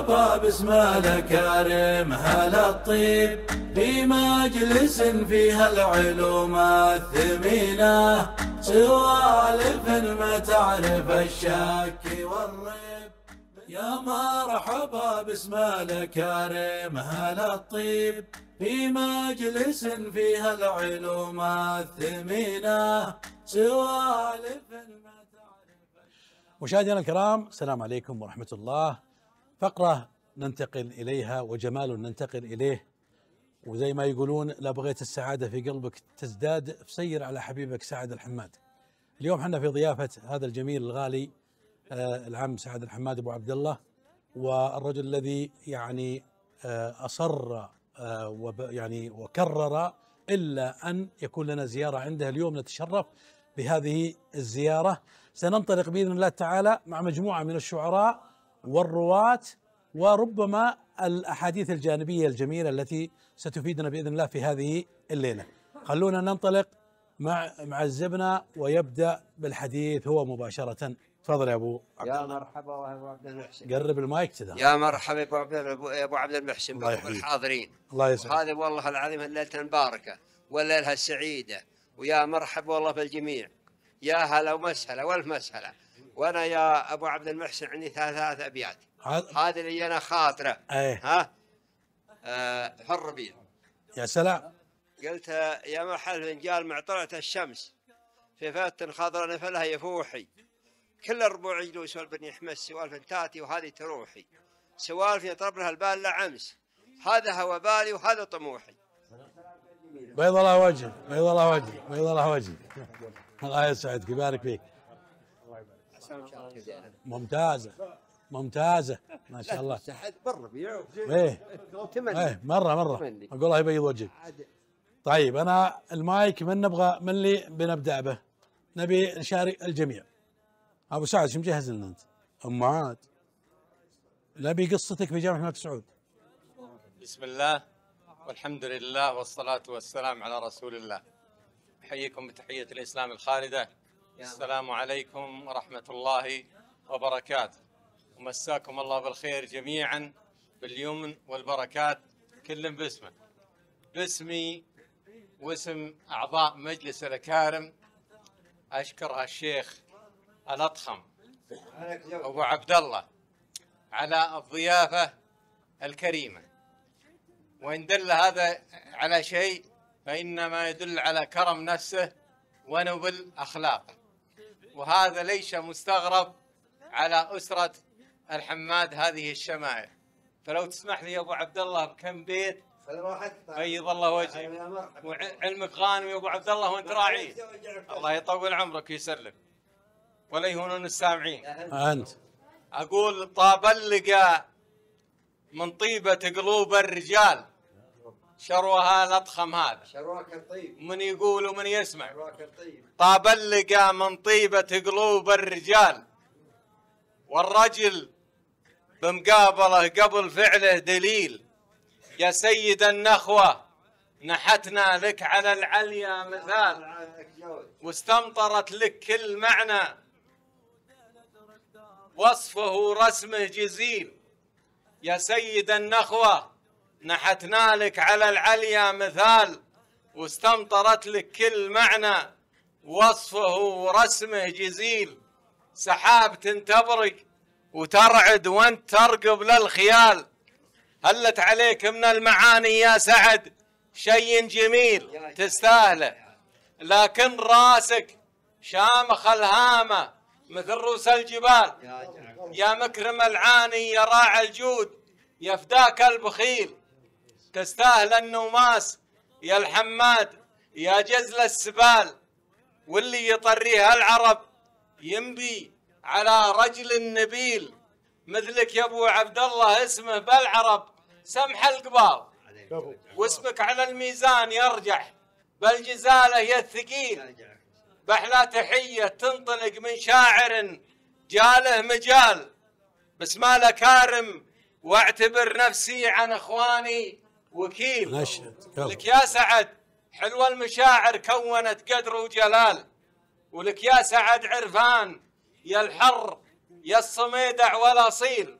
مرحبا باسم الأكارم هلا الطيب في مجلس فيها العلوم الثمينة؟ سوالف ما تعرف الشك والريب. يا مرحبا باسم الأكارم هلا الطيب في مجلس فيها العلوم الثمينة؟ سوالف ما مشاهدينا الكرام السلام عليكم ورحمة الله. فقرة ننتقل إليها وجمال ننتقل إليه. وزي ما يقولون لا بغيت السعادة في قلبك تزداد فسير على حبيبك سعد الحماد. اليوم حنا في ضيافة هذا الجميل الغالي آه العم سعد الحماد أبو عبد الله. والرجل الذي يعني آه أصر آه يعني وكرر إلا أن يكون لنا زيارة عنده اليوم نتشرف بهذه الزيارة. سننطلق بإذن الله تعالى مع مجموعة من الشعراء. والرواة وربما الأحاديث الجانبية الجميلة التي ستفيدنا بإذن الله في هذه الليلة. خلونا ننطلق مع معزبنا ويبدأ بالحديث هو مباشرة. تفضل يا أبو عبد يا مرحبا أبو عبد المحسن. قرب المايك كذا. يا مرحبا أبو عبد يا أبو عبد المحسن الله يحييك. الحاضرين الله يسعدك. هذه والله العظيم الليلة المباركة والليلة السعيدة. ويا مرحبا والله بالجميع. يا هلا ومسهلا والف مسهلا. وأنا يا ابو عبد المحسن عندي ثلاث ابيات. هذا- هذه اللي أنا خاطره. إيه. ها؟ آه حر بيها يا سلام. قلت يا مرحل فنجال مع طلعة الشمس في فات خضراء نفلها يفوحي. كل الربوع يجلو يسولف بني يحمس سوالف تاتي وهذه تروحي. سوالف يطرب لها البال لعمس هذا هو بالي وهذا طموحي. بيض الله وجهك بيض الله وجهك بيض الله وجهك. الله يسعدك يبارك فيك. ممتازة. ممتازة. ما شاء الله. سحد بالربيع إيه. تمنى إيه مرة مرة. أقول الله يبيض وجهك. طيب أنا المايك من نبغى من اللي بنبدأ به؟ نبي نشارك الجميع. أبو سعد شو مجهز لنا أنت؟ ام عاد نبي قصتك في جامعة الملك سعود. بسم الله والحمد لله والصلاة والسلام على رسول الله. أحييكم بتحية الإسلام الخالدة. السلام عليكم ورحمة الله وبركاته. ومساكم الله بالخير جميعا باليمن والبركات كل باسمه باسمي واسم أعضاء مجلس الأكارم. أشكر الشيخ الأضخم أبو عبد الله على الضيافة الكريمة. وإن دل هذا على شيء فإنما يدل على كرم نفسه ونبل أخلاقه. وهذا ليس مستغرب على أسرة الحماد هذه الشمائل. فلو تسمح لي يا أبو عبد الله بكم بيت؟ بيض الله وجهك. وعلمك غانم يا أبو عبد الله وأنت راعي. الله يطول عمرك ويسلم. ولا يهونون السامعين. أنت. أقول طاب اللقى من طيبة قلوب الرجال. شروها الأضخم هذا. شرواك الطيب. من يقول ومن يسمع. شرواك الطيب. طاب اللقى من طيبة قلوب الرجال. والرجل بمقابلة قبل فعله دليل. يا سيد النخوة نحتنا لك على العليا مثال. واستمطرت لك كل معنى. وصفه رسمه جزيل. يا سيد النخوة نحتنا لك على العليا مثال واستمطرت لك كل معنى وصفه ورسمه جزيل. سحاب تنتبرق وترعد وانت ترقب للخيال. هلت عليك من المعاني يا سعد شيء جميل تستاهله. لكن راسك شامخ الهامة مثل رؤوس الجبال. يا مكرم العاني يا راعي الجود يا فداك البخيل. تستاهل النوماس يا الحماد يا جزل السبال. واللي يطريها العرب ينبي على رجل نبيل مثلك يا أبو عبد الله اسمه بالعرب سمح القبال واسمك على الميزان يرجح بالجزالة يا الثقيل. بحلا تحية تنطلق من شاعر جاله مجال. بس ما كارم واعتبر نفسي عن اخواني وكيل. لك يا سعد حلوة المشاعر كونت قدر وجلال. ولك يا سعد عرفان يا الحر يا الصميدع والاصيل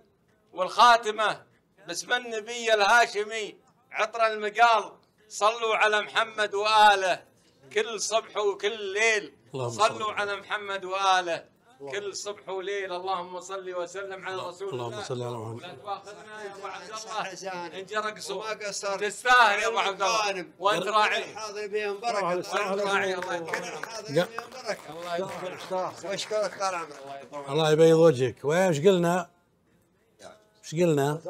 والخاتمة باسم النبي الهاشمي عطر المقال صلوا على محمد وآله. كل صبح وكل ليل صلوا على محمد وآله. كل صبح وليل اللهم صل وسلم على رسول الله. اللهم صل على محمد. لا تواخذنا يا أبو عبد الله. ان جرى قصور تستاهل يا أبو عبد الله. وانت راعي. حاضر بهم بركة. وانت راعي الله الله يطول واشكرك طال عمرك الله يبيض وجهك. وين؟ إيش قلنا؟ إيش قلنا؟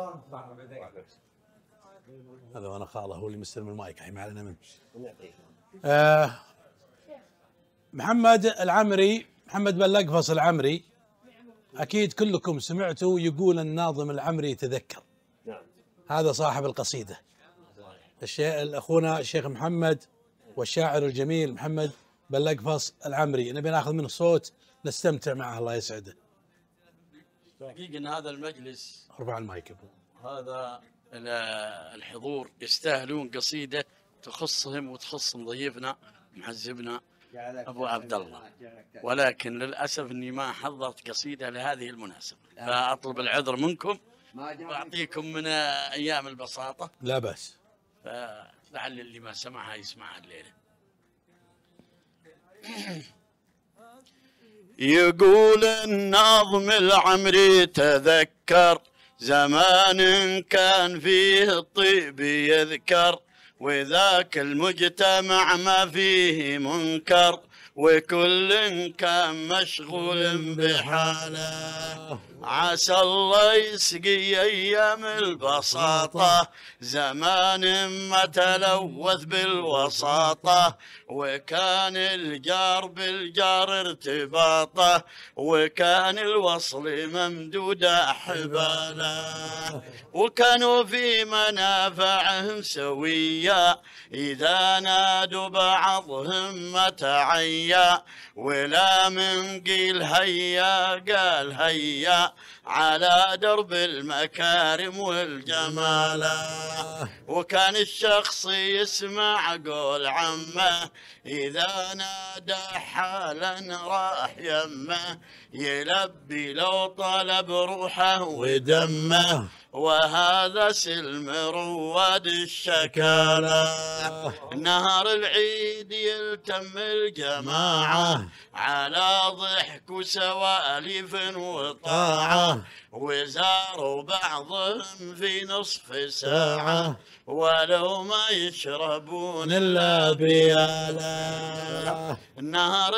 هذا وأنا خاله هو اللي مستلم المايك. الحين ما علينا منه. آه محمد العمري محمد بن لقفص العمري أكيد كلكم سمعتوا يقول الناظم العمري تذكر هذا صاحب القصيدة. الشيء اخونا الشيخ محمد والشاعر الجميل محمد بن لقفص العمري. نبي ناخذ منه صوت نستمتع معه الله يسعده. حقيقة إن هذا المجلس أرفع المايك هذا ال- الحضور يستاهلون قصيدة تخصهم وتخص مضيفنا محزبنا. أبو عبد الله. ولكن للأسف إني ما حضرت قصيدة لهذه المناسبة. فأطلب العذر منكم وأعطيكم من أيام البساطة. لا بأس. فلعل اللي ما سمعها يسمعها الليلة. يقول الناظم العمري تذكر زمان كان فيه الطيب يذكر وذاك المجتمع ما فيه منكر وكل كان مشغول بحاله. عسى الله يسقي أيام البساطة. زمان ما تلوث بالوساطة وكان الجار بالجار ارتباطه وكان الوصل ممدود حباله وكانوا في منافعهم سويا إذا نادوا بعضهم متعيا ولا من قيل هيا قال هيا على درب المكارم والجمال. وكان الشخص يسمع قول عمه إذا نادى حالا راح يمه يلبي لو طلب روحه ودمه. وهذا سلم رواد الشكالة. نهار العيد يلتم الجماعة على ضحك وسواليف وطاعة. وزاروا بعضهم في نصف ساعة ولو ما يشربون إلا بياله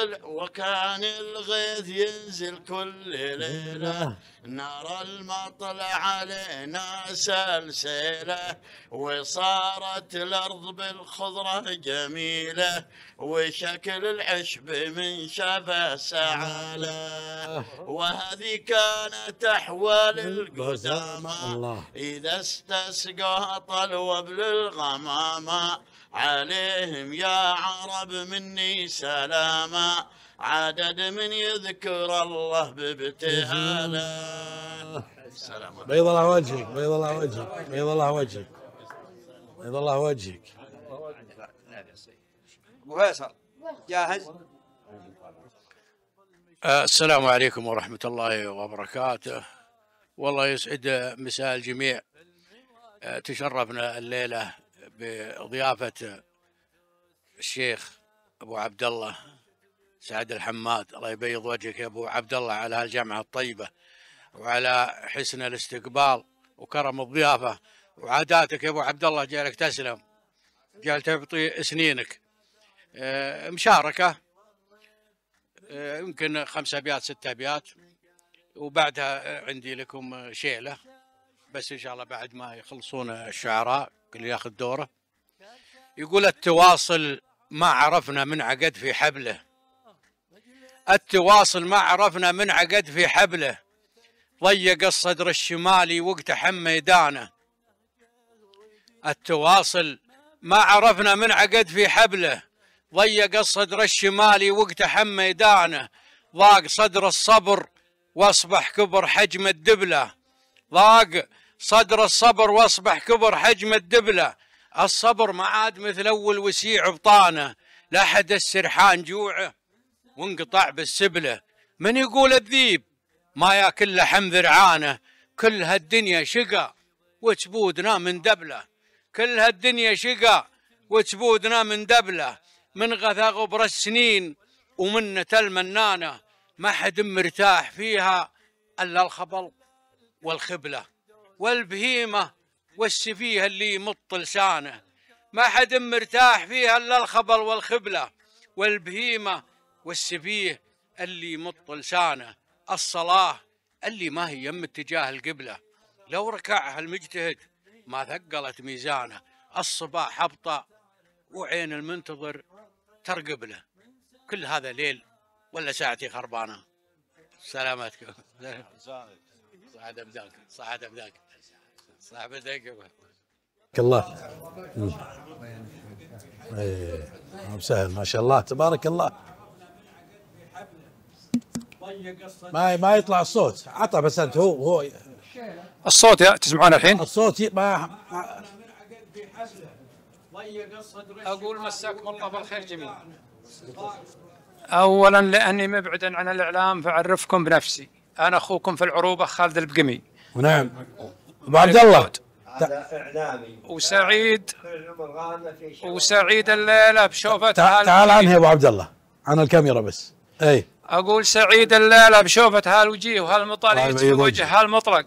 ال- وكان الغيث ينزل كل ليلة. نرى المطلع علينا سلسلة. وصارت الأرض بالخضرة جميلة. وشكل العشب من شافه سعالة. وهذه كانت أحوال القدامى الله. إذا استسقى طلوا بالغمامة عليهم يا عرب مني سلاما. عدد من يذكر الله عليكم. بيض الله وجهك بيض الله وجهك بيض الله وجهك بيض الله وجهك. أبو فيصل. جاهز؟ آه، السلام عليكم ورحمة الله وبركاته. والله يسعد مساء الجميع. آه، تشرفنا الليلة بضيافة الشيخ أبو عبد الله سعد الحماد. الله يبيض وجهك يا أبو عبد الله على هالجامعة الطيبة وعلى حسن الاستقبال وكرم الضيافة وعاداتك يا أبو عبد الله جالك تسلم جال تبطي سنينك. آه، مشاركة آه، يمكن خمس ابيات ست ابيات وبعدها عندي لكم شيلة بس إن شاء الله بعد ما يخلصون الشعراء كل ياخذ دوره. يقول التواصل ما عرفنا من عقد في حبله. التواصل ما عرفنا من عقد في حبله. ضيق الصدر الشمالي واقتحم ميدانه. التواصل ما عرفنا من عقد في حبله. ضيق الصدر الشمالي واقتحم ميدانه. ضاق صدر الصبر واصبح كبر حجم الدبلة. ضاق صدر الصبر واصبح كبر حجم الدبلة. الصبر ما عاد مثل أول وسيع بطانه. لحد السرحان جوعه وانقطع بالسبلة. من يقول الذيب؟ ما ياكل لحم ذرعانه. كل هالدنيا شقى وتبودنا من دبلة. كل هالدنيا شقى وتبودنا من دبلة. من غثى غبر السنين ومنة المنانة. ما حد مرتاح فيها إلا الخبل والخبلة والبهيمة والسفيه اللي يمط لسانه. ما حد مرتاح فيها إلا الخبل والخبلة والبهيمة والسفيه اللي يمط لسانه. الصلاة اللي ما هي يم اتجاه القبلة. لو ركعها المجتهد ما ثقلت ميزانه. الصباح أبطأ وعين المنتظر ترقب له كل هذا ليل ولا ساعتي خربانة؟ سلامتكم. صعد أبداك صعد أبداك صعد أبداك الله. إيه سهل ما شاء الله تبارك الله. ما ما يطلع الصوت. عطى بس أنت هو هو الصوت يا تسمعون الحين؟ الصوت ما أقول مساكم الله بالخير جميعا. اولا لأني مبعدا عن الإعلام فأعرفكم بنفسي. أنا أخوكم في العروبة خالد البقمي. ونعم أبو عبد الله. هذا إعلامي. وسعيد. وسعيد الليلة بشوفة تع- هال تعال عنها يا أبو عبد الله. عن الكاميرا بس. اي أقول سعيد الليلة بشوفة هالوجيه وهالمطاليت طيب، في وجه. هالمطلق.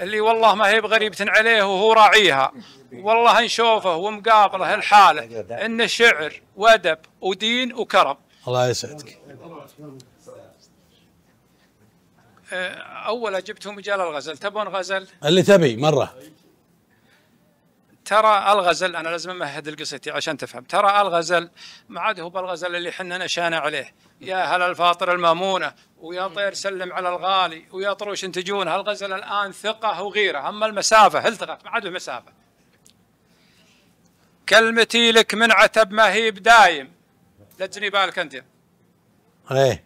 اللي والله ما هي بغريبة عليه وهو راعيها. والله نشوفه ومقابله الحالة. إنه شعر وأدب ودين وكرم. الله يسعدك. أه، اولا جبتوا مجال الغزل. تبون غزل؟ اللي تبي مرة. ترى الغزل أنا لازم أمهد لقصتي عشان تفهم. ترى الغزل ما عاد هو بالغزل اللي حنا نشانا عليه. يا هلا الفاطر المامونة ويا طير سلم على الغالي ويا طروش تجون. هالغزل الآن ثقة وغيره أما المسافة التقت ما عاد مسافة. كلمتي لك من عتب ما هي بدايم. لا تجني بالك أنت. إيه.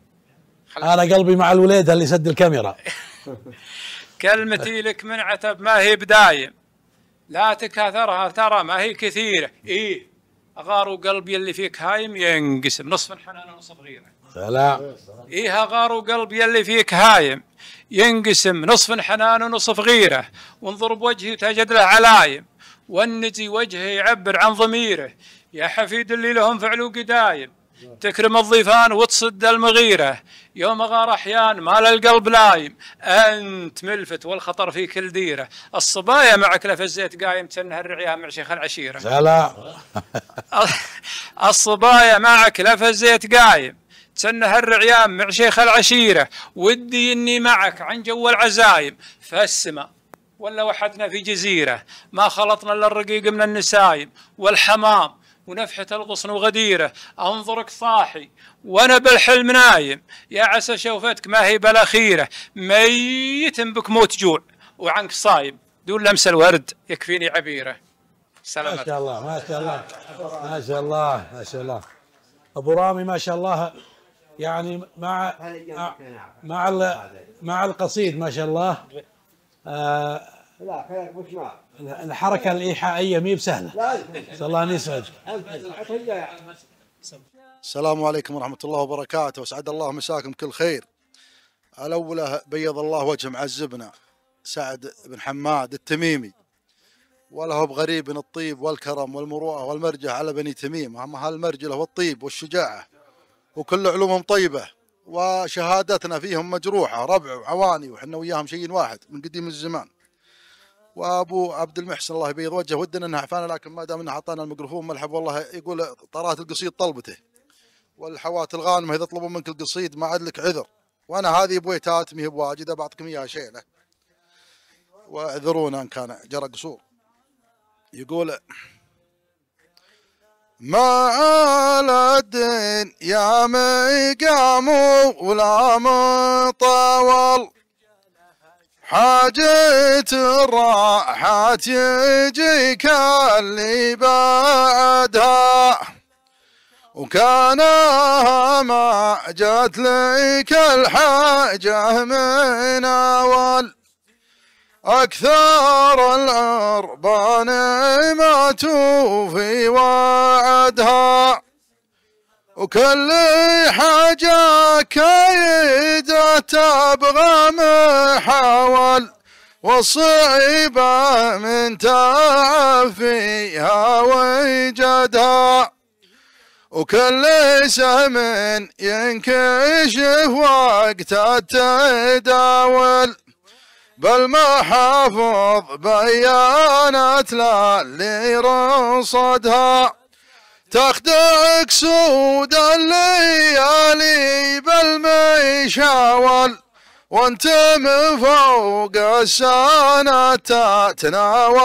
أنا قلبي مع الوليد اللي سد الكاميرا. كلمتي لك من عتب ما هي بدايم لا تكاثرها ترى ما هي كثيرة. إيه. أغار قلبي اللي فيك هايم ينقسم. نصف حنان ونصف غيرة سلام. إيه أغار قلبي اللي فيك هايم ينقسم. نصف حنان ونصف غيرة. وانظر بوجهي تجد له علايم والنجي وجهه يعبر عن ضميره. يا حفيد اللي لهم فعل قدايم تكرم الضيفان وتصد المغيرة. يوم غار أحيان مال القلب لايم أنت ملفت والخطر في كل ديرة. الصبايا معك لف الزيت قايم تنه الرعيان مع شيخ العشيرة. سلام. الصبايا معك لف الزيت قايم تسنه الرعيان مع شيخ العشيرة. ودي إني معك عن جو العزايم. فالسما ولا وحدنا في جزيرة. ما خلطنا إلا الرقيق من النسايم. والحمام ونفحة الغصن وغديرة أنظرك صاحي وأنا بالحلم نايم. يا عسى شوفتك ما هي بلا خيرة ميت بك موت جوع وعنك صايم. دون لمس الورد يكفيني عبيرة. ما سلامات شاء الله ما شاء الله ما شاء الله ما شاء الله. أبو رامي ما شاء الله يعني مع مع- مع القصيد ما شاء الله. آه لا خير مش معك الحركة الإيحائية مي بسهلة. نسال الله ان يسعدك السلام عليكم ورحمة الله وبركاته. وسعد الله مساكم كل خير. الأولى بيض الله وجه معزبنا سعد بن حماد التميمي. وله بغريب الطيب والكرم والمروءة والمرجع على بني تميم. أما هالمرجلة والطيب والشجاعة وكل علومهم طيبة وشهادتنا فيهم مجروحة ربع وعواني وحنا وياهم شيء واحد من قديم الزمان. وابو عبد المحسن الله يبيض وجهه ودنا انه عفانا لكن ما دام انه أعطانا الميكروفون ملحب والله يقول طرات القصيد طلبته. والحوات الغانمة إذا طلبوا منك القصيد ما عاد لك عذر. وأنا هذه بويتات ما هي بواجده بعطيكم إياها شيلة. واعذرونا إن كان جرى قصور. يقول ما الدين يا مقام ولا مطول حاجة الراحة يجيك اللي بعدها. وكان ما جات لك الحاجة من أول. أكثر الأربان ماتوا في وعدها. وكل حاجة كيدة تبغى محاول والصعيبة من تعافيها وجدها وكل سهم ينكشف وقت التداول بالمحافظ بيانات للي رصدها تخدعك سود الليالي بالمشاول وانت من فوق السنة تتناولدها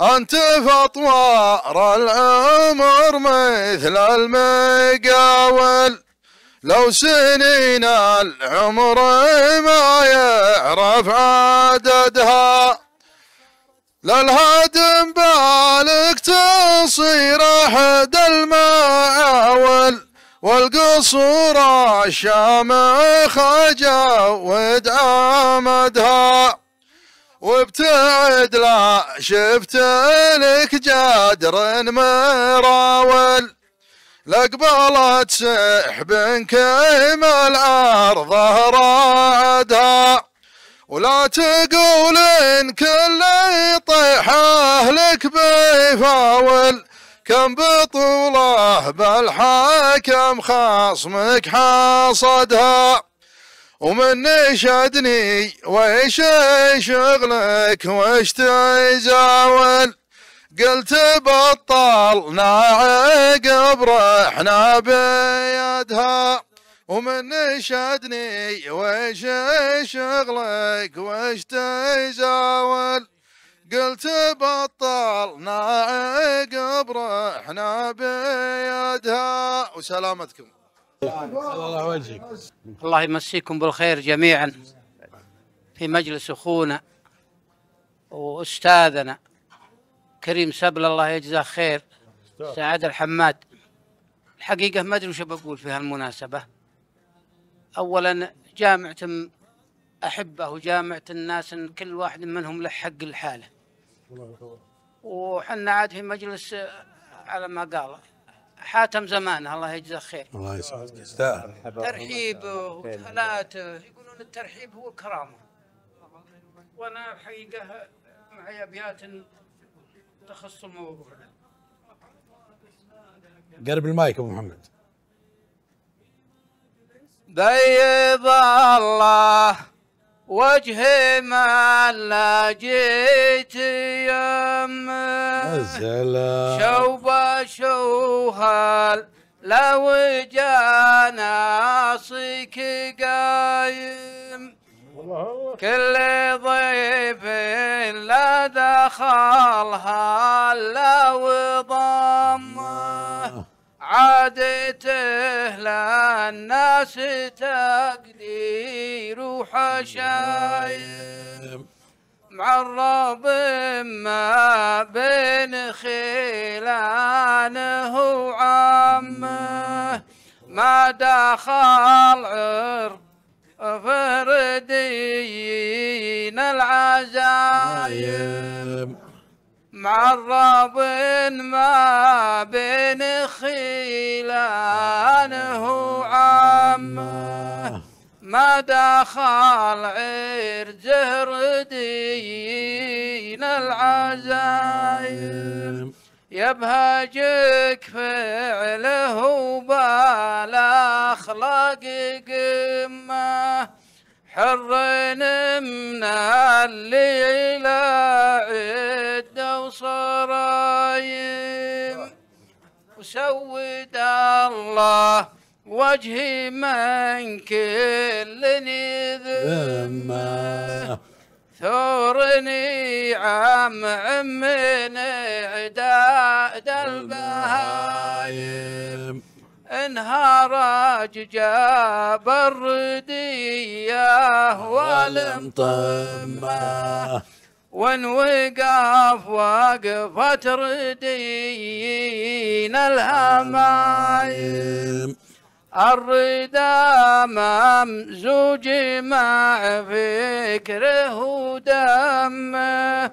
أنت فطوار العمر مثل المقاول. لو سنين العمر ما يعرف عددها. للهدم بالك تصير أحد المعاول والقصور الشامخ جود عمدها وابتعد لا شفت لك جدر مراول. لقبلت سحب كيم الأرض رعدها ولا تقول ان كل يطيح أهلك بيفاول. كم بطوله بالحاكم خصمك حاصدها. ومن نشدني ويش شغلك وش تزاول. قلت بطلنا عقب رحنا بيدها. ومن نشدني وش شغلك وش تزاول قلت بطلنا عقب رحنا بيدها. وسلامتكم. الله وجهك الله يمسيكم بالخير جميعا. في مجلس أخونا وأستاذنا كريم سبل الله يجزاه خير سعد الحماد. الحقيقة ما أدري وش بقول في هالمناسبة. اولا جامعة أحبه وجامعه الناس إن كل واحد منهم له حق لحاله. وحنا عاد في مجلس على ما قال حاتم زمانه الله يجزاه خير. الله يسعدك يستاهل ترحيب وكلات يقولون الترحيب هو كرامة. وأنا حقيقة معي أبيات تخص الموضوع. قرب المايك أبو محمد. بيض الله وجه ما لا جيت يمه شوبة شوهال لو جانا صيك قايم. كل ضيف لا دخلها لو ضمه عادته للناس تقدير وحشايم معرب ما بين خلانه وعمه ما دخل عرف فردين العزايم معرب ما بين خلانه وعمه ما دخل عير زهر دين العزايم يبهجك فعله بالاخلاق قمة. حر من الليل عده وصرايم. وسود الله وجهي من كل ذمه ثورني عم من عداد البهايم انهار جاب الردية والمطمة وان وقف وقفت ردين الهمايم الرضا ممزوج مع فكره ودمه.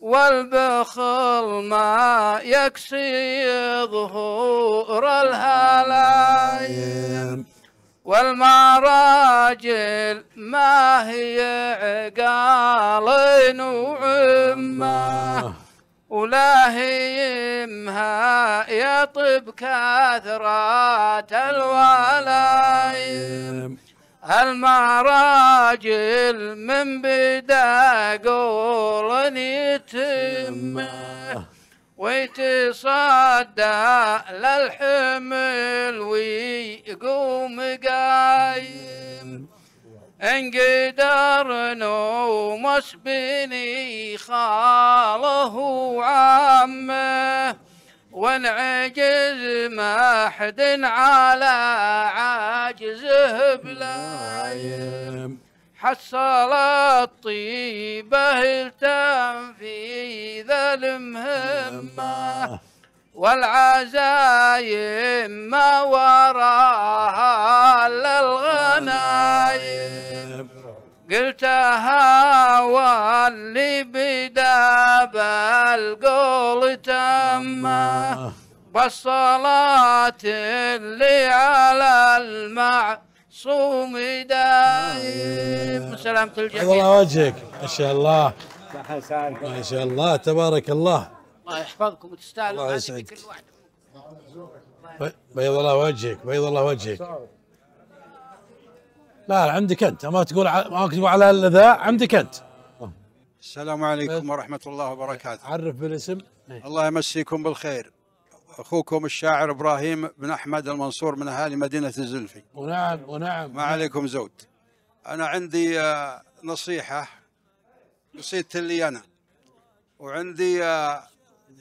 والبخل ما يكسي ظهور الهلايم والمراجل ما هي عقال وعمه ولا هي يمها يطب كثرات الولايم المراجل من بدا قول يتم. ويتصدى للحمل ويقوم قايم. ان قدر نومس بني خاله وعمه. وانعجز ما حد على عاجزه بلايم. حصل الطيبة التنفيذ المهمة. والعزايم ما وراها إلا الغنايم. قلتها واللي بدا بالقول تمه بالصلاة اللي على المعصوم دايم. سلامة الجميع الله وجهك. ما شاء الله. ما شاء الله. تبارك الله. الله يحفظكم وتستاهلوا. الله يسعدك. بيض الله وجهك. بيض الله وجهك. لا عندك أنت. ما تقول ما تقول على الاذاع عندك أنت. السلام عليكم ورحمة الله وبركاته. عرف بالاسم. الله يمسيكم بالخير. أخوكم الشاعر إبراهيم بن أحمد المنصور من أهالي مدينة الزلفي. ونعم ونعم. ما عليكم زود. أنا عندي آه، نصيحة قصيدة لي أنا. وعندي آه،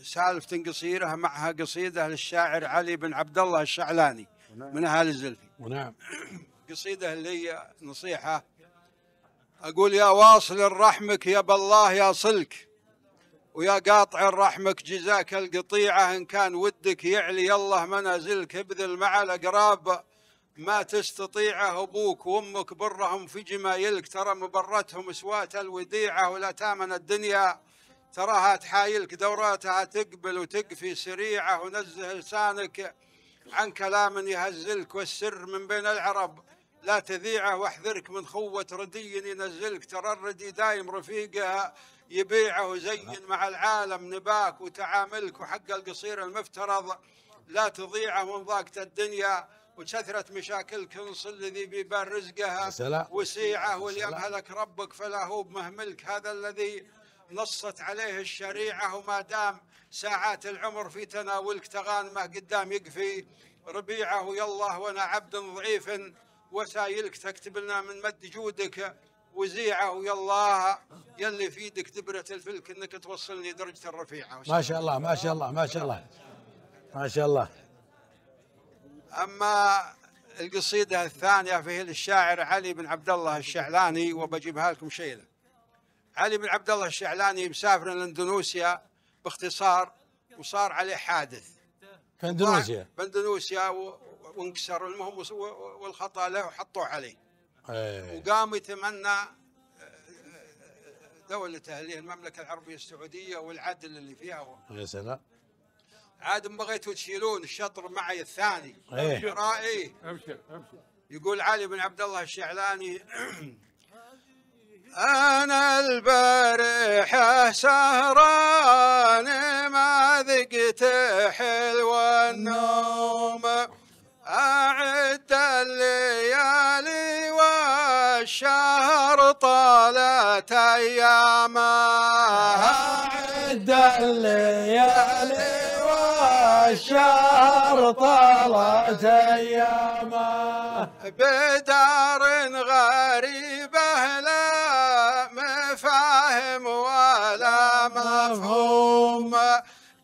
سالفة قصيرة معها قصيدة للشاعر علي بن عبد الله الشعلاني من أهالي الزلفي. ونعم. قصيدة هي نصيحة. أقول يا واصل الرحمك يا بالله يا صلك ويا قاطع الرحمك جزاك القطيعة إن كان ودك يعلي يالله منازلك ابذل مع الأقراب ما تستطيعه أبوك وأمك برهم في جمايلك ترى مبرتهم سوات الوديعة ولا تامن الدنيا تراها تحايلك دوراتها تقبل وتقفي سريعة ونزه لسانك عن كلام يهزلك والسر من بين العرب. لا تذيعه واحذرك من خوة ردي ينزلك. ترى الردي دايم رفيقه يبيعه زين مع العالم نباك وتعاملك وحق القصير المفترض. لا تضيعه من ضاقة الدنيا وكثرة مشاكلك. انصل الذي بيبان رزقها. وسيعه واللي يمهلك ربك فلا هو بمهملك. هذا الذي نصت عليه الشريعة وما دام ساعات العمر في تناولك تغانمه قدام يقفي. ربيعه يالله وأنا عبد ضعيف وسايلك تكتب لنا من مد جودك وزيعة يالله يلي في يدك دبرة الفلك إنك توصلني درجة الرفيعة. ما شاء الله ما شاء الله ما شاء الله ما شاء الله. أما القصيدة الثانية فهي للشاعر علي بن عبد الله الشعلاني وبجيبها لكم شيلة. علي بن عبد الله الشعلاني مسافر لاندونوسيا باختصار وصار عليه حادث. في أندونيسيا. باندونوسيا و- وانكسر المهم وس- و- والخطأ له وحطوه عليه. إيه. وقام يتمنى آه، دولته اللي هي المملكة العربية السعودية والعدل اللي فيها. يا سلام. عاد ما بغيتوا تشيلون الشطر معي الثاني. رائي ابشر ابشر يقول علي بن عبد الله الشعلاني أنا البارحة سهران ما ذقت حلو النوم. أعد الليالي والشهر طالت أيامها عد الليالي والشهر طلعت أيامه. بدار غريبة لا مفاهم ولا مفهوم.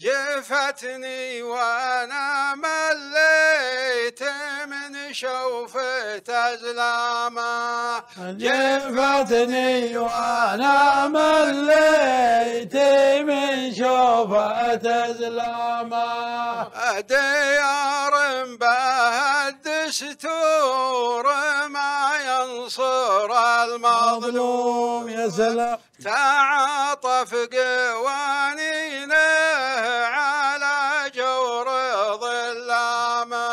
جفتني وأنا مليت من شوفة ازلامه جفتني وأنا مليت من شوفة ازلامه الدستور ما ينصر المظلوم. يا سلام تعاطف قوانينه على جور ظلامه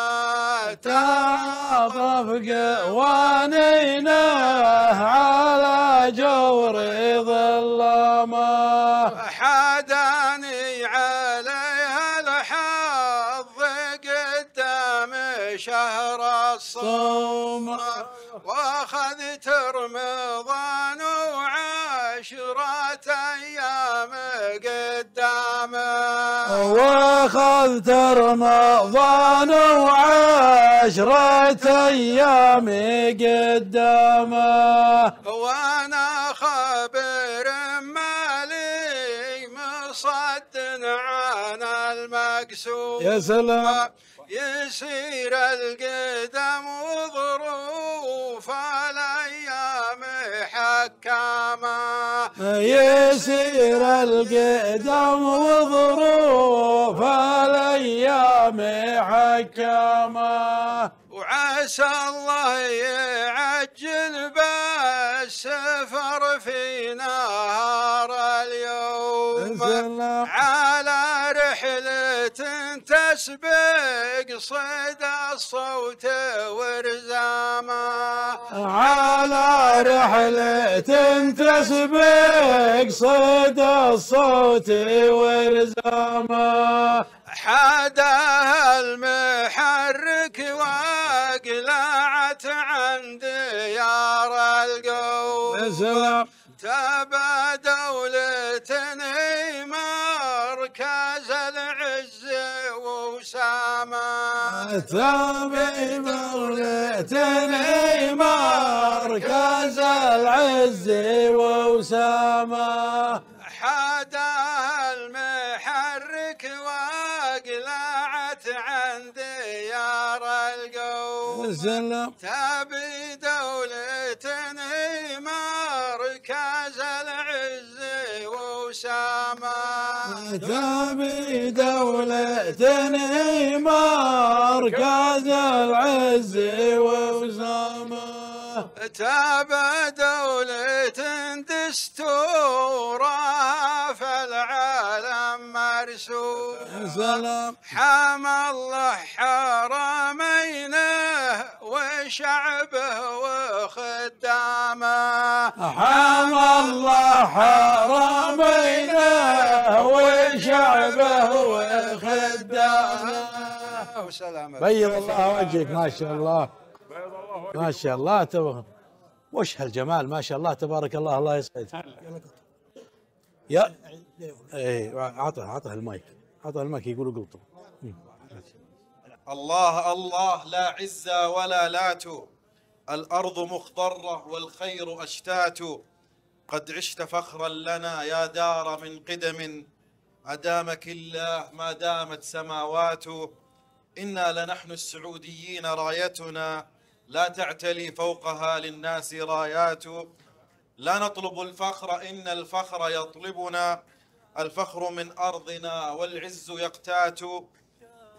تعاطف بقوانينه على جور ظلامه الصوم وأخذت رمضان وعشرة أيام قدامه وأخذت رمضان وعشرة أيام قدامه وأنا خبر مالي مصد عن المقسوم يا سلام. يسير القدم وظروف الأيام حكامه يسير القدم وظروف الأيام حكامه وعسى الله يعجل بالسفر في نهار اليوم. على رحلة تسبق صدى الصوت ورزامه على رحلة تسبق صدى الصوت ورزامه حداها المحرك وأقلعت عن ديار القوم. سلام. تبى دولة هي مركز العز وسامة تابي مولتني مركز العز وسامه تبي دولة هي مركز العز وسامة تابي دولة هي مركز العز وسامه تابى دولة دستورها في العالم مرسوم سلام حمى الله حرمينه وشعبه وخدامه. حمى الله حرمينه وشعبه وخدامه. وسلامة. بيض الله وجهك ما شاء الله. ما شاء الله تبارك وش هالجمال ما شاء الله تبارك الله الله يسعدك. يا إيه عطه عطه المايك. عطه المايك يقولوا قلطوا الله الله لا عز ولا لات. الأرض مخضرة والخير أشتات. قد عشت فخرا لنا يا دار من قدم. أدامك الله ما دامت سماوات. إنا لنحن السعوديين رايتنا. لا تعتلي فوقها للناس رايات. لا نطلب الفخر إن الفخر يطلبنا. الفخر من أرضنا والعز يقتات.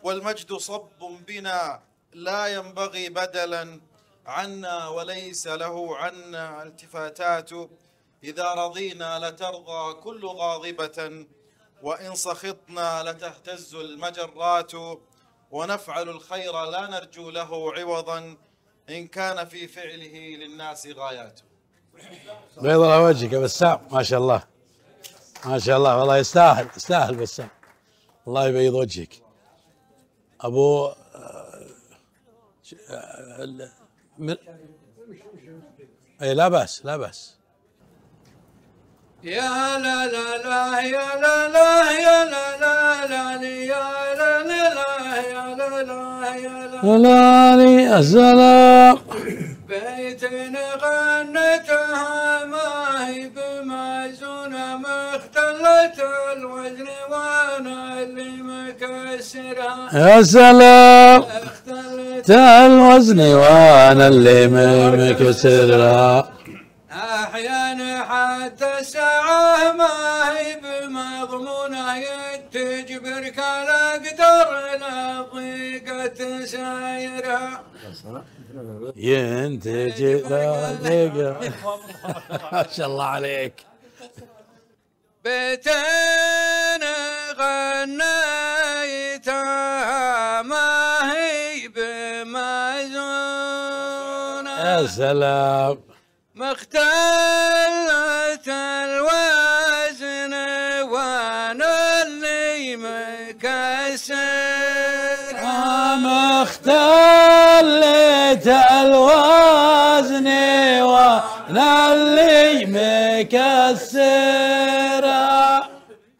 والمجد صب بنا لا ينبغي بدلا عنا وليس له عنا التفاتات. إذا رضينا لترضى كل غاضبة وإن سخطنا لتهتز المجرات. ونفعل الخير لا نرجو له عوضا. إن كان في فعله للناس غايات. بيض الله وجهك يا بسام ما شاء الله. ما شاء الله والله يستاهل يستاهل بسام. الله يبيض وجهك. أبو آه، آه، اي لا بأس لا بأس. يا لا لا لا يا لا لا يا لا لا لا يا لا لا لا يا لا لا هلالي السلام بيت غنتها ما هي بمازونة مختلة الوزن وأنا اللي مكسرها. يا سلام. اختلت الوزن وأنا اللي مكسرها. أحيانا حتى ساعة ما ينتج ذلك ما شاء الله عليك بيتين غنيتها ما هي بمازون يا سلام مختلة الوزن وأنا اللي مكسر مختلت الوزن وأنا اللي مكسرها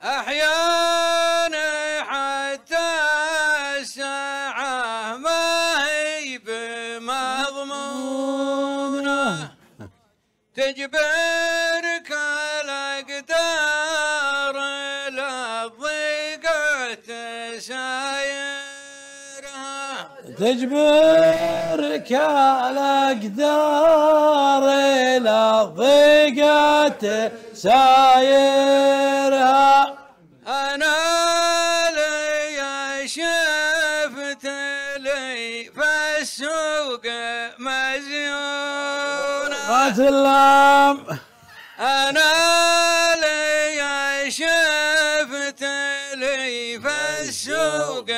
أحيانا حتى الساعة ما هي بمضمونة تجبرك تجبرك الاقدار إلى ضيقة سايرها. أنا لي شفت لي في السوق مزيونة سلام أنا لي شفت لي في السوق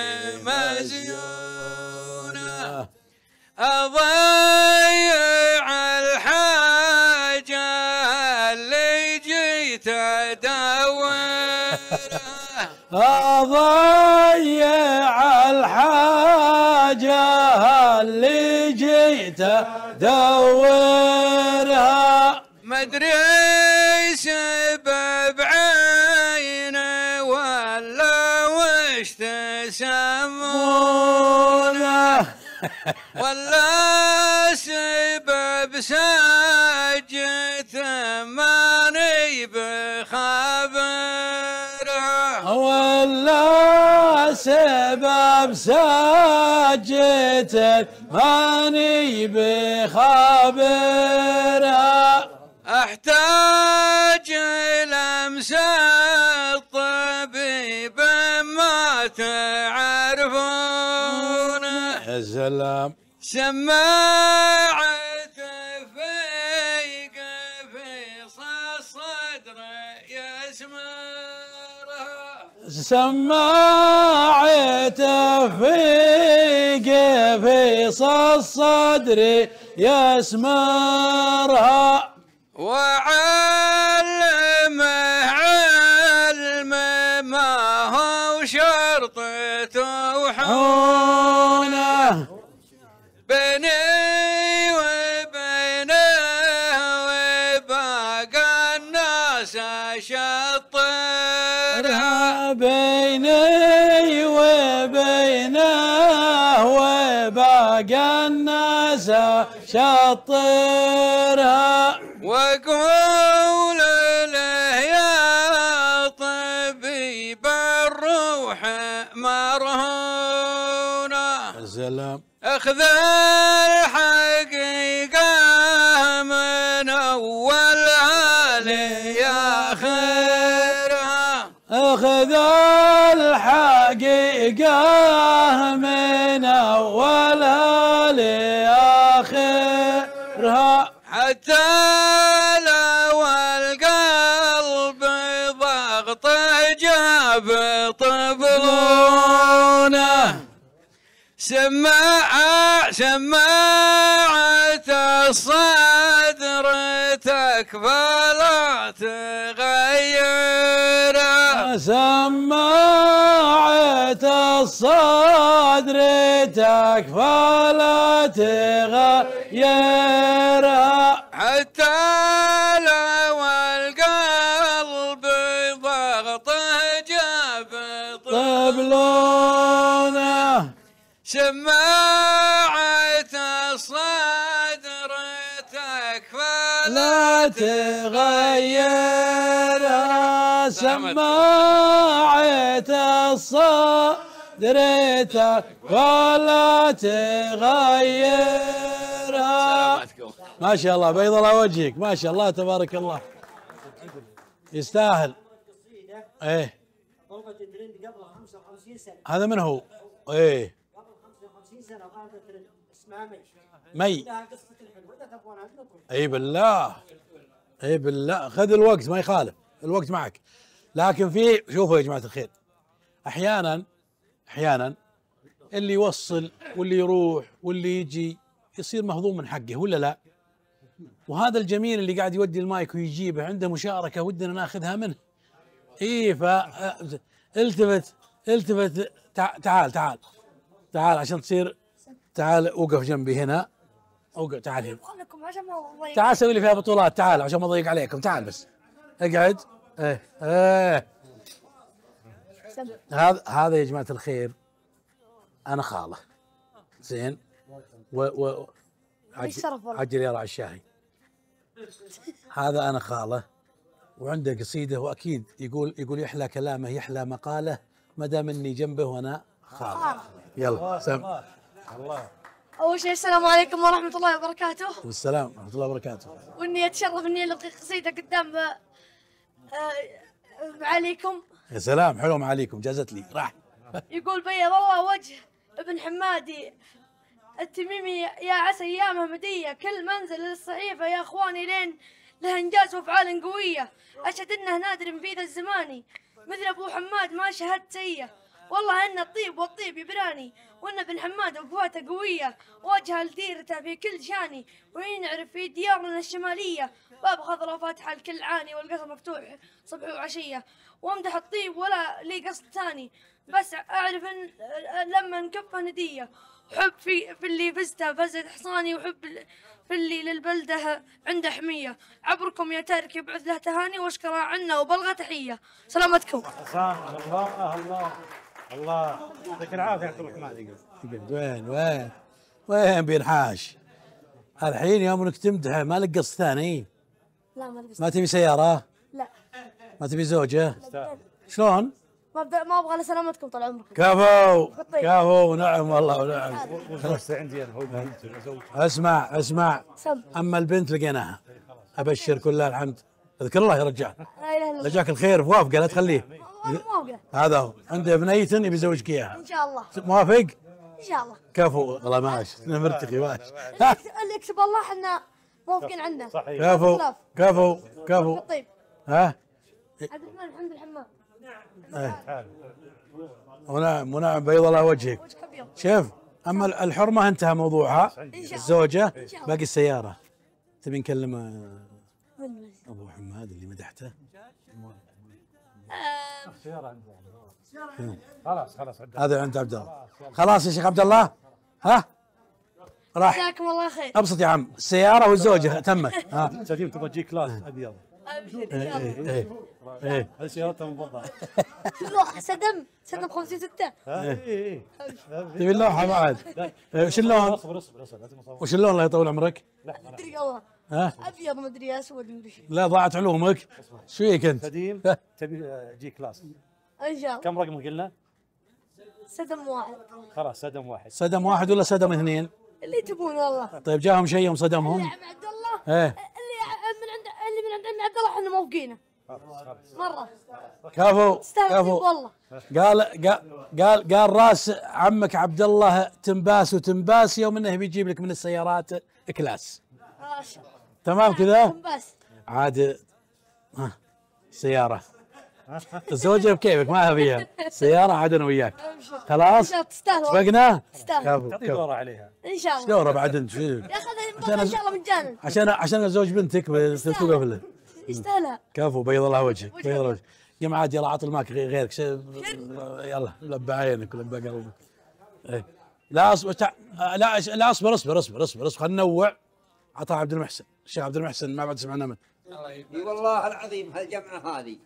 أضيع الحاجة اللي جيت أدورها. أضيع الحاجة اللي جيت أدورها. مدري ولا سبب سجته ماني بخبره ولا سبب سجتك ماني بخبرها أحتاج لمس الطبيب ما تعرفونه يا سلام سماعة في الصدر يسمرها سماعة في الصدر يسمرها وعلمه شطرها واقول له يا طبيب الروح مرهونة. يا سلام. أخذ الحقيقة من اولها لاخرها أخذ الحقيقة من اولها لاخرها حتى لو القلب ضغطه جاب طبلونه سماعة سماعة الصدر تكفى لا تغيرها سماعة الصدر تكفى لا حتى لو القلب ضغطه جاب طبلونه سماعة الصدر تكفى لا تغيرها سماعة الصدر تكفى لا تغيرها ما شاء الله بيض الله وجهك. ما شاء الله تبارك الله. يستاهل. إيه. ضربة الترند قبل 55 سنة هذا من هو؟ إيه. قبل 55 سنة ضربة الترند اسمها مي. مي لها قصة الحلو اذا تبغونها نطلب إي بالله. إي بالله. خذ الوقت ما يخالف. الوقت معك. لكن في شوفوا يا جماعة الخير. أحيانا أحيانا اللي يوصل واللي يروح واللي يجي يصير مهضوم من حقه ولا لا؟ وهذا الجميل اللي قاعد يودي المايك ويجيبه عنده مشاركة ودنا ناخذها منه. إي ف التفت التفت تع- تعال تعال تعال عشان تصير تعال وقف جنبي هنا. وقف تعال هنا. تعال سوي لي فيها بطولات تعال عشان ما أضيق عليكم. تعال بس. اقعد. إيه إيه. هذا هذا يا جماعة الخير أنا خاله. زين. و و عجل. عجل يا راعي الشاهي. هذا أنا خاله وعنده قصيدة وأكيد يقول يقول يحلى كلامه يحلى مقاله ما دام إني جنبه وأنا خاله. يلا سم الله أول شيء السلام عليكم ورحمة الله وبركاته. والسلام ورحمة الله وبركاته. وإني أتشرف إني ألقي قصيدة قدام آه، آه، معاليكم يا سلام حلو معاليكم جازت لي. راح. يقول بيض الله وجه ابن حمادي التميمي يا عسى ايامه مديه كل منزل للصحيفه يا أخواني لين له انجاز وأفعال قوية. أشهد إنه نادر في ذا الزمان مثل أبو حماد ما شهدت سيه والله إن الطيب والطيب يبراني وإن ابن حماد وقفاته قوية. واجهه لديرته في كل شاني وينعرف في ديارنا الشمالية. باب خضراء فاتحه الكل عاني والقصر مفتوح صبح وعشية. وامدح الطيب ولا لي قصد ثاني. بس أعرف إن لما نكفه ندية. حب في في اللي فزته فزت حصاني وحب في اللي للبلدة عنده حمية. عبركم يا تارك يبعث له تهاني واشكره عنا وبلغه تحية. سلامتكم. الله الله الله. يعطيك العافية عبد الرحمن. وين وين وين بينحاش الحين يوم انك تمدحه ما لك قصد ثاني؟ لا ما لبست ما تبي سيارة؟ لا. ما تبي زوجة؟ شلون؟ ما ابدا ما أبغى لسلامتكم طال عمرك كفو. كفو. نعم والله ونعم عندي أنا اسمع اسمع. سم. أما البنت لقيناها. أبشر كلها الحمد. أذكر الله يا رجال. لا إله إلا الله. لجاك الخير موافقه لا تخليه. أنا موافقة هذا هو. عنده بنية يبي يزوجك إياها. إن شاء الله. موافق؟ إن شاء الله. كفو. والله ماشي. أنا مرتقي ماشي. اللي يكتب- اللي يكتب الله إحنا موافقين عنده. كفو. خلاف. كفو. كفو. بالطيب ها؟ عبد الرحمن الحمد الحمام. إيه. ونعم ونعم بيض الله وجهك وجهك أبيض. شوف أما الحرمة انتهى موضوعها. الزوجة. باقي السيارة. تبي نكلم آه، أبو حماد اللي مدحته. آه، خلاص خلاص هذا عند عبد الله. خلاص يا شيخ عبد الله. ها؟ راح. جزاكم الله خير. أبسط يا عم. السيارة والزوجة تمت. ها؟ سليم تبغى تجي كلاس أبيض. ابشر ان إيه. إيه إيه إيه هذه سيارته لوحه سدم. سدم 50 6 ها اي اي تبي اللوحة بعد؟ إيه، وش اللون؟ أصبر أصبر أصبر لازم اصور وش اللون الله يطول عمرك؟ مدري والله. ها؟ أبيض مدري أسود مدري شو لا ضاعت علومك. إيش فيك أنت؟ سليم تبي آه، G-Class. ان شاء الله كم رقم قلنا؟ سدم واحد. خلاص سدم واحد. صدم واحد ولا صدم اثنين؟ اللي تبون والله. طيب جاهم شيء يوم صدمهم عم عبد الله. إيه. اللي من عند اللي من عند عبد الله إحنا موافقينه مرة. كفو كفو والله. قال قال قال قال راس عمك عبد الله تنباس وتنباس يوم إنه بيجيب لك من السيارات كلاس ما شاء الله تمام كذا؟ بس عاد ها سيارة. الزوجة بكيفك؟ ما ابيها سيارة عاد أنا وياك. خلاص. اتفقنا تستاهل. كفو تعطي كفو دورة عليها. إن شاء الله. دورة بعد انت شو ياخذ إن شاء الله مجانا عشان عشان ازوج بنتك بس توقف له يستاهلها كفو بيض الله وجهك بيض الله وجهك. يا عاد يلا عط الماك غير- غيرك. يلا لبى عينك ولبى قلبك. إيه. لا أصبر لا لا أصبر أصبر أصبر أصبر أصبر. خلينا ننوع. عطاء عبد المحسن. الشيخ عبد المحسن ما بعد سمعنا منه. إي والله العظيم هالجمعة هذه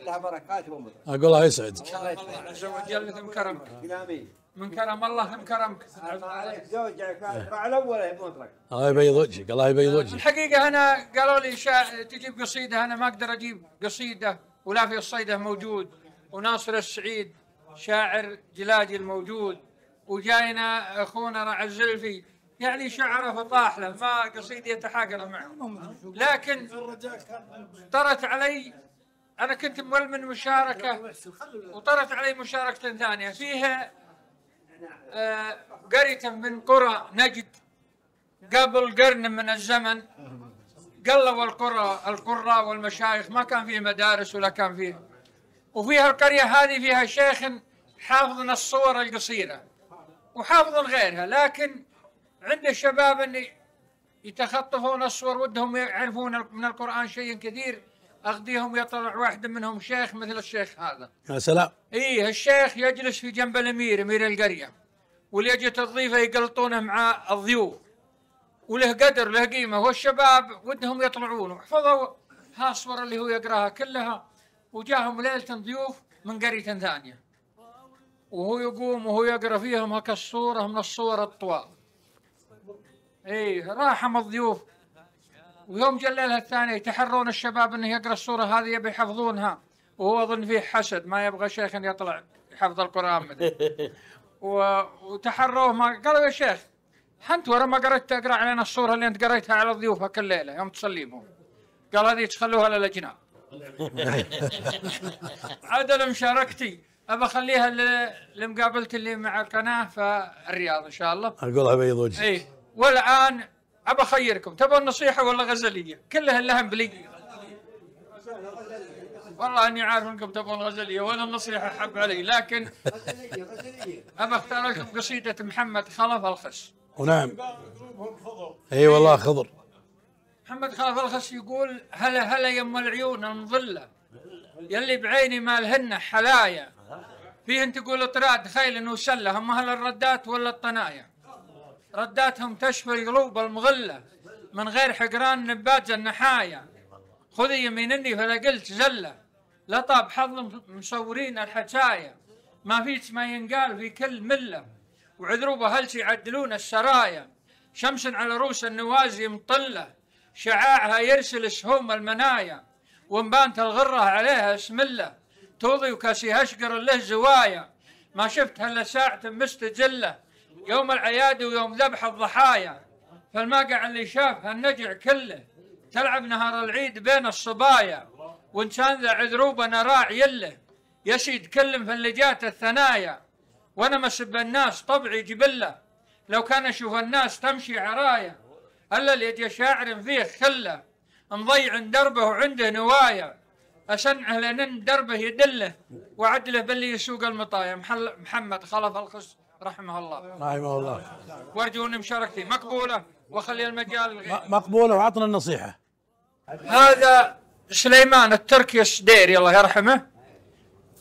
كلها بركات ومطر أقول الله يسعدك. الله عز وجل ثم كرمك آمين. من كرم الله ثم كرمك. عليك زوجك الأول مطلق الله يبيض وجهك الله يبيض وجهك الحقيقة أنا قالوا لي شا... تجيب قصيدة أنا ما أقدر أجيب قصيدة ولا في الصيدة موجود. وناصر السعيد شاعر جلاجي الموجود. وجاينا أخونا رع الزلفي. يعني شعره فطاح له ما قصيدة يتحاقر معه. لكن طرت علي أنا كنت مولمن مشاركة وطرت علي مشاركة ثانية. فيها قرية من قرى نجد قبل قرن من الزمن. قلوا القرى القرى والمشايخ ما كان فيه مدارس ولا كان فيه. وفيها القرية هذه فيها شيخ حافظ الصور القصيرة وحافظ غيرها لكن عند الشباب اني يتخطفون الصور ودهم يعرفون من القرآن شيء كثير. أغديهم يطلع واحد منهم شيخ مثل الشيخ هذا. يا سلام. إيه الشيخ يجلس في جنب الأمير أمير القرية. واللي يجي الضيفة يقلطونه مع الضيوف. وله قدر له قيمة. والشباب ودهم يطلعون. وحفظوا ها الصور اللي هو يقراها كلها. وجاهم ليلة ضيوف من قرية ثانية. وهو يقوم وهو يقرأ فيهم هكا الصورة من الصور الطوال. إيه راحم الضيوف. ويوم جا الليلة الثانية يتحرون الشباب إنه يقرأ الصورة هذه يبي يحفظونها. وهو أظن فيه حسد ما يبغى شيخ إن يطلع يحفظ القرآن منه. و... وتحروه. ما قالوا يا شيخ أنت ورا ما قريت تقرأ علينا الصورة اللي أنت قريتها على ضيوفها كل ليلة يوم تصليهم. قال هذه تخلوها للجناب عدل مشاركتي أبى أخليها لمقابلتي اللي مع القناه في الرياض إن شاء الله. اقولها بيض وجهك. اي والآن ابى اخيركم تبون نصيحه ولا غزلية؟ كلها لها بلي والله أني عارف إنكم تبون غزلية وأنا النصيحة حب علي لكن ابى اختار لكم قصيدة محمد خلف الخس ونعم أي والله خضر. محمد خلف الخس يقول هلا هلا يم العيون المظلة. يلي بعيني مالهن حلايا. فيهن تقول اطراد خيل وسله هم أهل الردات ولا الطنايا. رداتهم تشفي القلوب المغلة من غير حقران نبات النحايا خذي يمينني فلا قلت زله لا طاب حظ مصورين الحكايا ما فيش ما ينقال في كل ملة. وعذروبه هلس يعدلون السرايا. شمس على رؤوس النوازي مطلة. شعاعها يرسل سهوم المنايا. ومبانت الغرة عليها اسم الله توضي وكاسيها اشقر له زوايا. ما شفت هلا ساعة مستجلة. يوم العياد ويوم ذبح الضحايا فالماقع اللي شاف هالنجع كله. تلعب نهار العيد بين الصبايا وانسان ذا عذروبه نراع يله. يسيد كلم في اللي جات الثنايا. وأنا مسب الناس طبعي جبله. لو كان أشوف الناس تمشي عرايا ألا اللي يجي شاعر فيه خله. مضيع دربه وعنده نوايا. أسنعه لأن دربه يدله. وعدله باللي يسوق المطايا. محمد خلف الخص رحمه الله رحمه الله وارجو ان مشاركتي. مقبولة. واخلي المجال للغير. مقبولة وعطنا النصيحة. هذا سليمان التركي السديري الله يرحمه.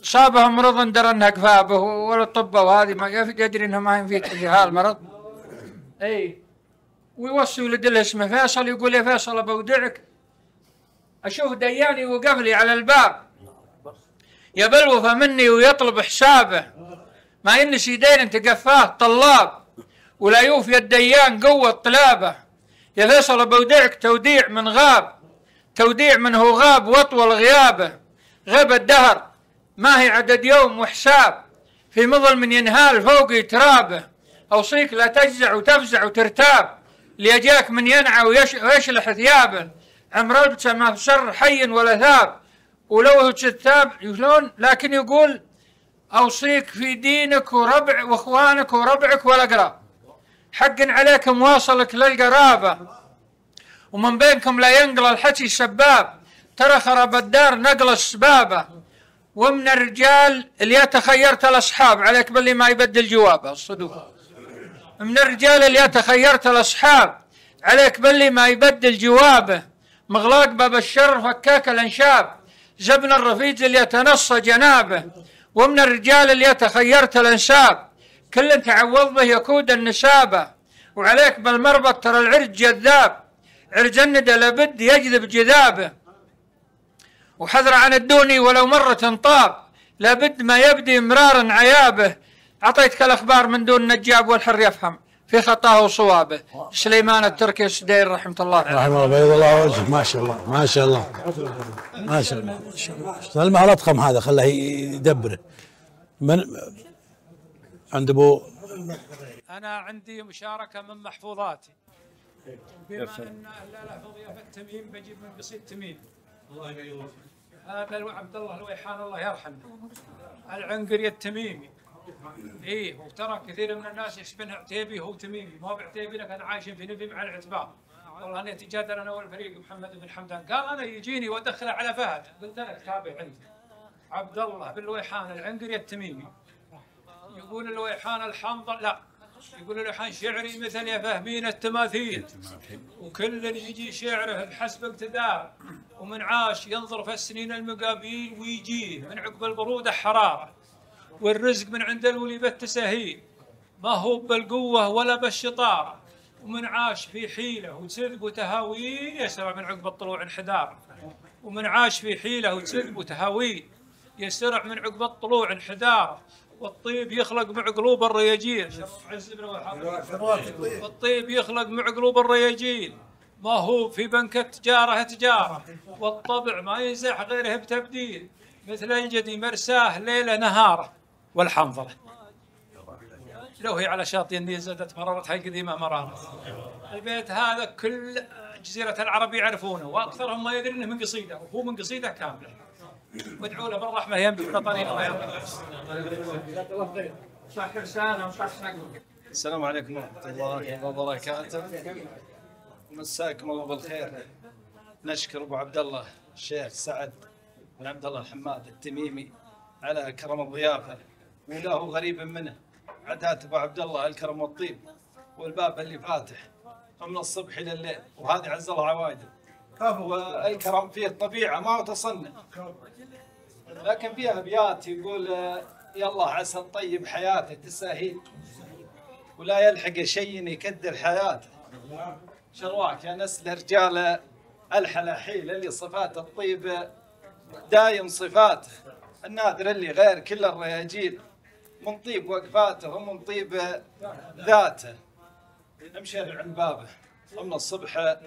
صابه مرض درى انها قفابه والاطباء وهذه ما يدري انها ما ينفيك في هالمرض إي. ويوصي ولد اسمه فيصل يقول يا فيصل بودعك أشوف دياني وقف لي على الباب. يبلوف مني ويطلب حسابه. ما إن سيدين انت قفاه طلاب ولا يوفي الديان قوة طلابه. يا فيصل بودعك توديع من غاب توديع من هو غاب واطول غيابه غاب الدهر ما هي عدد يوم وحساب. في مظل من ينهال فوقي ترابه. أوصيك لا تجزع وتفزع وترتاب. ليجاك من ينعى ويش ويشلح ثيابه. عمر البسه ما في سر حي ولا ثاب. ولو هو لكن يقول أوصيك في دينك وربع وإخوانك وربعك والاقراب حق عليك مواصلك للقرابة. ومن بينكم لا ينقل الحكي سباب ترى خرب الدار نقل السبابه ومن الرجال اللي تخيرت الأصحاب. عليك باللي ما يبدل جوابه الصدوق. من الرجال اللي تخيرت الأصحاب. عليك باللي ما يبدل جوابه. مغلاق باب الشر فكاك الأنشاب. زبن الرفيج اللي يتنصى جنابه. ومن الرجال اللي تخيرت الانساب كل تعوض به يكود النسابه وعليك بالمربط ترى العرج جذاب. عرج الندى لابد يجذب جذابه. وحذر عن الدوني ولو مرة طاب. لابد ما يبدي مرارا عيابه. أعطيتك الأخبار من دون نجاب والحر يفهم. في خطاه وصوابه. سليمان التركي السدير رحمة الله. عليه رحمه الله. بيض الله وجهك. ما شاء الله. ما شاء الله. ما شاء الله. ما شاء الله سلمى الاضخم هذا؟ خله يدبره. من عند ابو أنا عندي مشاركة من محفوظاتي. بما أن أهل الأحفظ في التميم بجيب من قصيد تميم. الله يقويك هذا عبد الله الويحان الله يرحمه. العنقري التميمي. إيه وترى كثير من الناس يحسبون عتيبي هو تميمي ما هو بعتيبي لكن عايشين في نبي مع العتباء والله أنا اتجادل أنا والفريق محمد بن حمدان. قال أنا يجيني وأدخله على فهد. قلت لك تابع عندي. عبد الله بن الويحان العنقري التميمي. يقول الويحان الحنظل لا. يقول لحن شعري مثل يا فاهمين التماثيل. وكل يجي شعره بحسب اقتدار. ومن عاش ينظر في السنين المقابيل ويجيه من عقب البرودة حرارة. والرزق من عند الولي بالتساهيل ما هو بالقوة ولا بالشطارة. ومن عاش في حيلة وسذب وتهاويل يسرع من عقب الطلوع انحدار. ومن عاش في حيلة وسذب وتهاويل يسرع من عقب الطلوع انحدار. والطيب يخلق مع قلوب الرياجيل. والطيب يخلق مع قلوب الرياجيل. ما هو في بنك التجارة تجارة. والطبع ما ينزح غيره بتبديل. مثل الجدي مرساه ليلة نهارة. والحنظلة. لو هي على شاطئ النيل زادت مرارتها القديمة مرارة. البيت هذا كل جزيرة العرب يعرفونه وأكثرهم ما يدري أنه من قصيدة وهو من قصيدة كاملة. وادعوا له بالرحمة ينبت نقله السلام عليكم ورحمة الله وبركاته. مساكم الله بالخير. نشكر أبو عبد الله الشيخ سعد بن عبد الله الحماد التميمي على كرم الضيافة. وله غريب منه. عادات أبو عبد الله الكرم والطيب والباب اللي فاتح ومن الصبح إلى الليل. وهذه عز الله عوايده. والكرم فيه طبيعة ما هو تصنع. لكن فيها أبيات يقول آه، يلا عسى الطيب حياته تساهيل ولا يلحق شيء يكدر حياته. شرواك يا نسل رجال الحلاحيل اللي صفات الطيب دايم صفاته. النادر اللي غير كل الرياجيل. من طيب وقفاته ومن طيب ذاته. نمشي عند بابه. ومن الصبح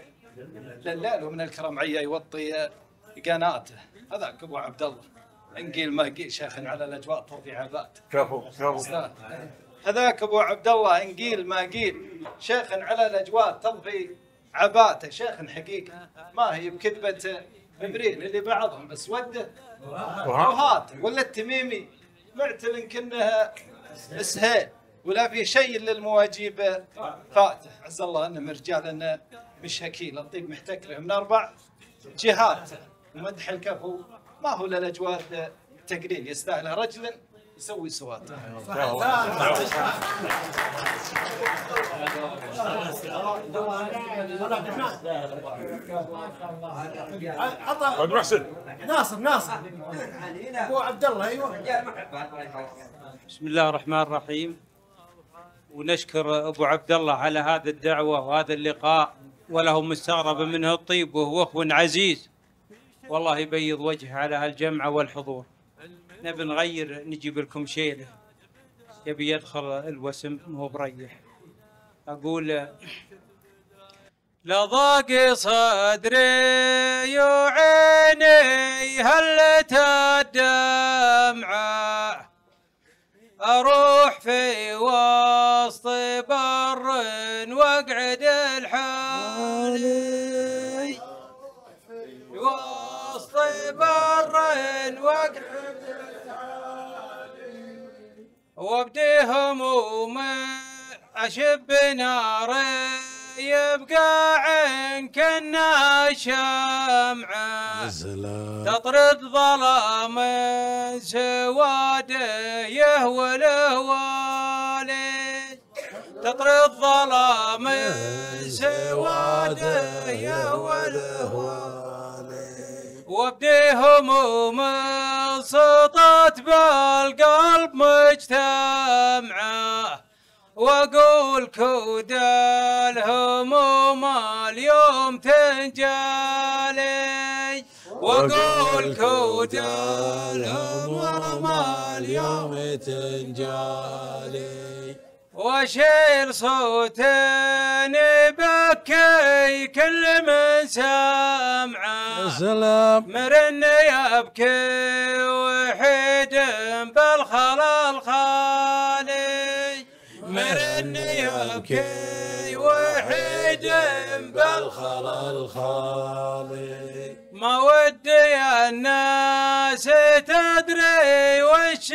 لليل ومن الكرمعية يوطي قناته. هذاك أبو عبد الله. ان قيل ما قيل شيخ على الأجواء ترضي عبات كفو كفو. هذاك أبو عبد الله ان قيل ما قيل شيخ على الأجواء تضفي عباته. شيخ حقيقة. ما هي بكذبة إبريل اللي بعضهم بس وده وهات. ولا التميمي. معتل كنه سهيل ولا في شيء للمواجيب فاتح. عز الله انه رجال انه مش هكيل الطيب محتكره من أربع جهات. ومدح الكفو. ما هو للأجواد تقليل. يستاهل رجل يسوي سواته عبد محسن ناصر ناصر. ابو عبد الله أيوه. بسم الله الرحمن الرحيم. ونشكر أبو عبد الله على هذه الدعوة وهذا اللقاء وله مستغرب منه الطيب وهو أخو عزيز. والله يبيض وجهه على هالجمعة والحضور. نبي نغير نجيب لكم شيله يبي يدخل الوسم مو بريح. أقول لضاق صدري وعيني هلت الدمعه أروح في وسط بر وأقعد الحالي وابدي هموم أشب ناري يبقى عين كنا شمعة. تطرد ظلام سواده يهوى الهوالي تطرد ظلام سواده يهوى وابدي هموم بالقلب مجتمعه واقول كود الهموم اليوم تنجالي واقول كود الهموم اليوم تنجالي واشيل صوتني بكي كل من سمعه سلام. مرن يبكي وحيد بالخلا الخالي مرن يبكي وحيد بالخلا الخالي ما ودي الناس تدري وش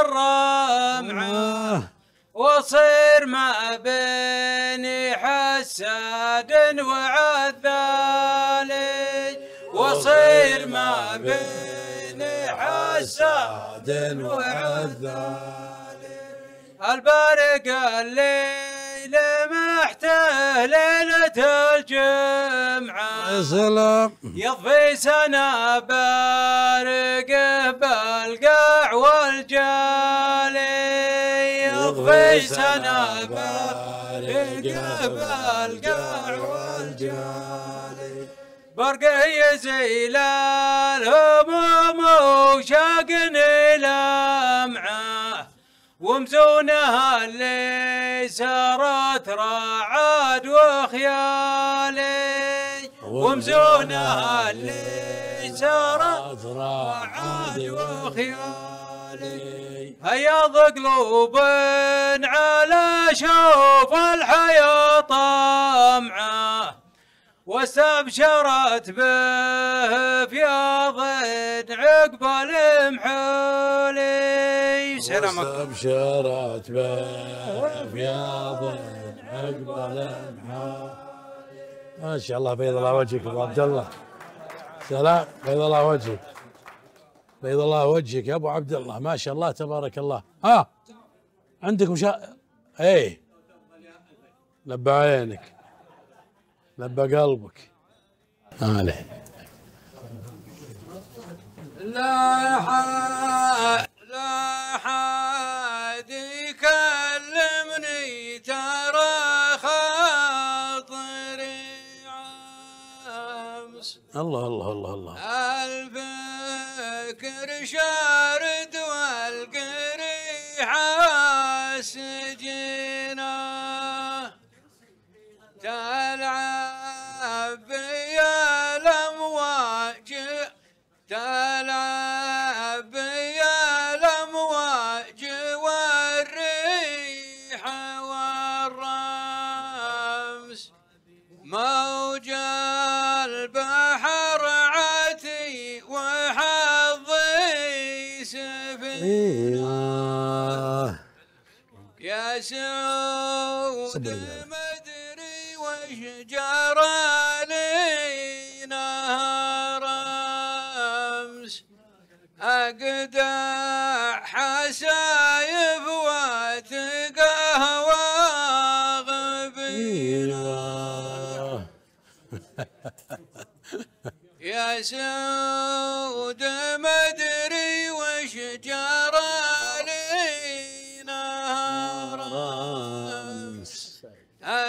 الرمعة. وصير ما بيني حساد وعذالي وصير ما بيني حساد وعذالي البارق الليل محته ليلة الجمعة. سلام يضفي سنة بارقه بالقاع والجالي يضفي سنة بارقه بالقاع والجالي برقه يزيل الهموم وشاقني لمعة. ومزونها اللي سارت رعاد وخيالي. ومزونها اللي سارت رعاد وخيالي. هياض قلوب على شوف الحياة طمعه واستبشرت به فياض عقب المحولي واستبشرت بأبياض عقب الأمحاء ما شاء الله بيض الله وجهك أبو عبد الله. سلام بيض الله وجهك. بيض الله وجهك يا أبو عبد الله. ما شاء الله تبارك الله. ها عندكم شا إيه. لبى عينك. لبى قلبك. عليه لا لا حد يكلمني ترى خاطري عمس الله الله الله الله. شارد والقريح سجينا. تلعب بيا الأمواج تلعب سعود مدري وش جرى لي نهر أمس. اقدع حسايف وتقهوى غبينه يا سعود مدري وش جرى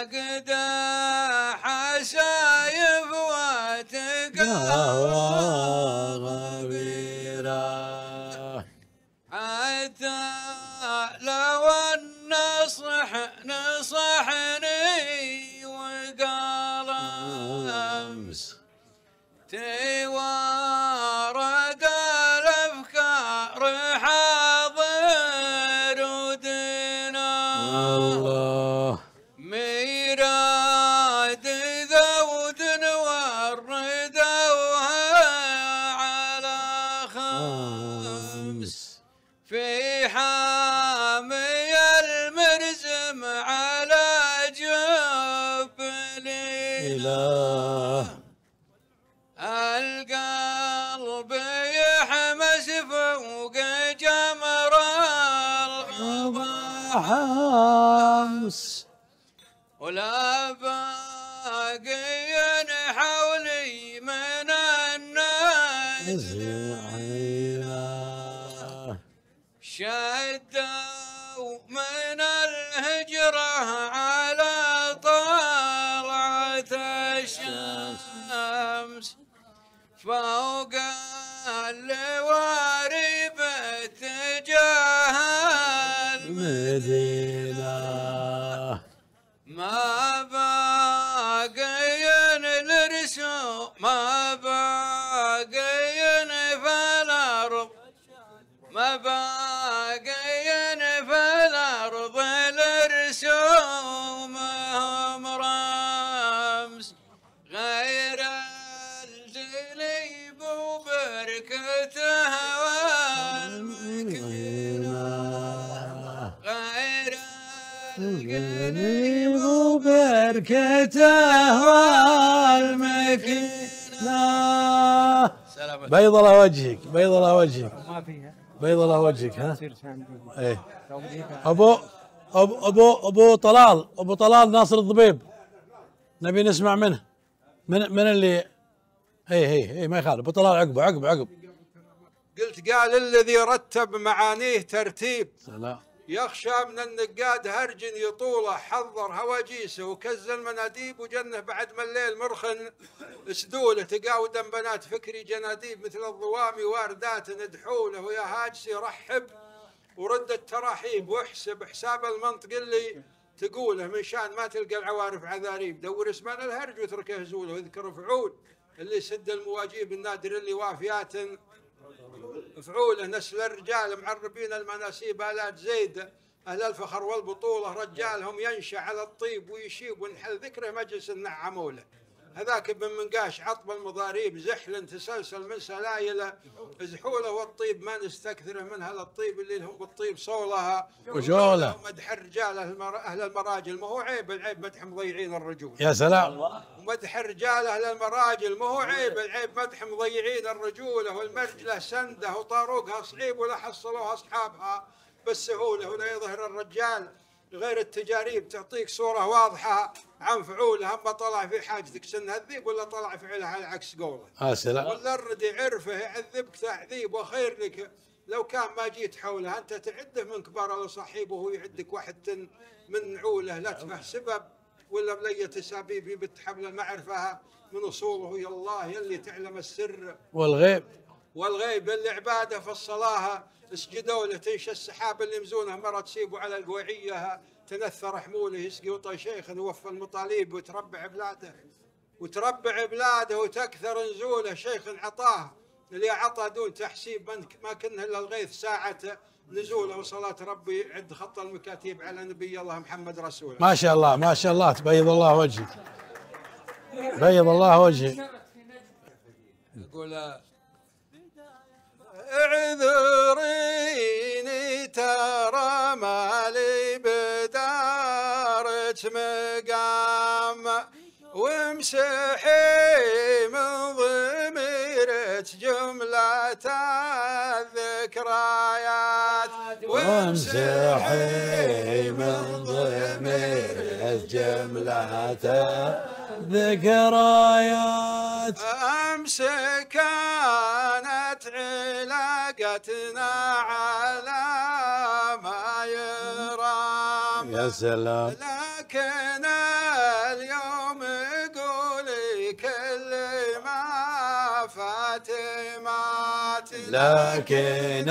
اقدع حسايف وتقهوى غبيرة حتى لو النصح نصحني وقال أمس. توارد حمس ولا باقي حولي من الناس شدوا من الهجرة على طلعة الشمس. فوق الوارب وبركته والمكينة غير الغنيم وبركته والمكينة بيض الله وجهك بيض الله وجهك. ما فيها. بيض الله وجهك ها؟ إيه. أبو ابو أبو أبو طلال أبو طلال ناصر الضبيب. نبي نسمع منه. من من اللي هي هي هي ما يخالف. ابو طلال عقبه عقبه عقب قلت قال الذي رتب معانيه ترتيب. سلام. يخشى من النقاد هرج يطوله حضر هواجيسه وكز المناديب وجنه بعد ما الليل مرخن سدوله. تقاودا بنات فكري جناديب مثل الضوامي واردات ندحوله ويا هاجسي رحب ورد التراحيب. واحسب حساب المنطق اللي تقوله. من شان ما تلقى العوارف عذاريب. دور اسمان الهرج واتركه زوله. واذكر فعول. اللي سد المواجيب النادر اللي وافيات. فعوله نسل الرجال معربين المناسيب آلات زيد أهل الفخر والبطولة رجالهم ينشأ على الطيب ويشيب ونحل ذكره مجلس النعموله هذاك ابن منقاش عطب المضاريب زحل تسلسل من سلايله زحوله والطيب ما نستكثره من هذا الطيب اللي لهم بالطيب صولها. وجوله. مدح الرجال المر- أهل المراجل. ما هو عيب العيب مدح مضيعين الرجول. يا سلام. ومدح الرجال أهل المراجل. ما هو عيب العيب مدح مضيعين الرجوله والمرجله سندة وطاروقها صعيب ولا حصلوها أصحابها. بالسهوله ولا يظهر الرجال. غير التجاريب تعطيك صورة واضحة عن فعوله أما طلع في حاجتك سن الذيب ولا طلع فعلها على عكس قوله؟ يا سلام. ولا الردي عرفه يعذبك تعذيب وخير لك. لو كان ما جيت حوله أنت تعده من كبار صاحبه وهو يعدك واحد من عوله. لا تفه سبب ولا بلية سبيبي بتحمل المعرفة من أصوله. يا الله يلي تعلم السر. والغيب. والغيب اللي عباده في الصلاة اسجدوا له تنشى السحاب اللي مزونه مرة تسيبه على القويعية تنثر حموله يسقي وطى شيخ وفى المطاليب وتربع بلاده. وتربع بلاده وتكثر نزوله شيخ عطاه. اللي عطى دون تحسيب ما كنا إلا الغيث ساعة نزوله وصلاة ربي عند خط المكاتيب على نبي الله محمد رسوله. ما شاء الله ما شاء الله تبيض الله وجهك. بيض الله وجهك. يقول اعذريني ترى مالي بدارة مقام. وامسحي من ضميرة جملة الذكريات. وامسحي من ضمير جملة ذكريات أمس يا سلام. لكن اليوم قولي كل ما فاتمات لكن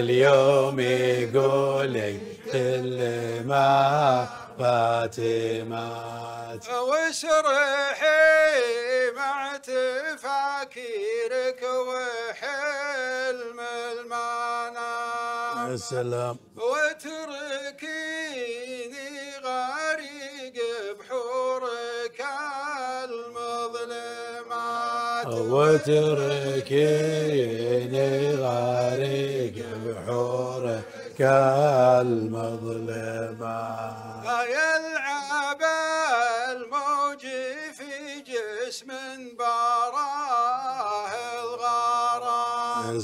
اليوم يقولي كل ما فاتمات واسرحي مع تفاكيرك وحلم المنام يا سلام واتركيني غريق بحورك المظلمات. وتركيني غريق بحورك المظلمات. يلعب الموج في جسم باراه الغرام يا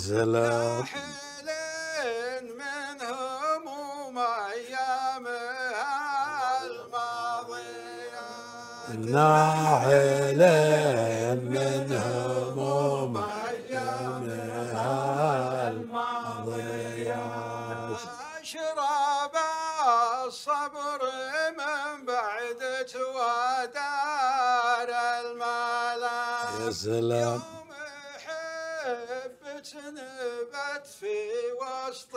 ناحل من هموم أيامها الماضيات أشرب الصبر من بعد توادار الملام يا سلام حبت نبت في وسط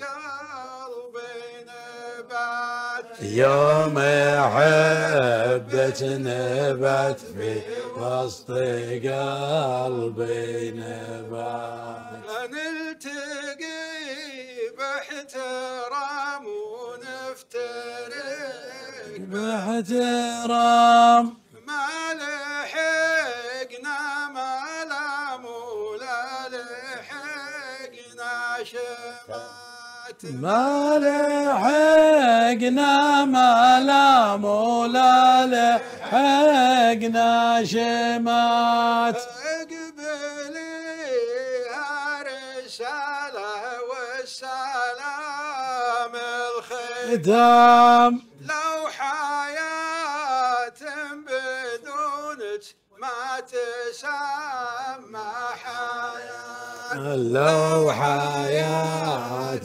قلبي نبات يوم حبت نبت في وسط قلبي نبات نلتقي باحترام ونفترق باحترام ما ما لحقنا ما لا مولا لحقنا شمات اقبليها رسالة والسلام الختام لو حياة بدونك ما تسمى حياة لو حياة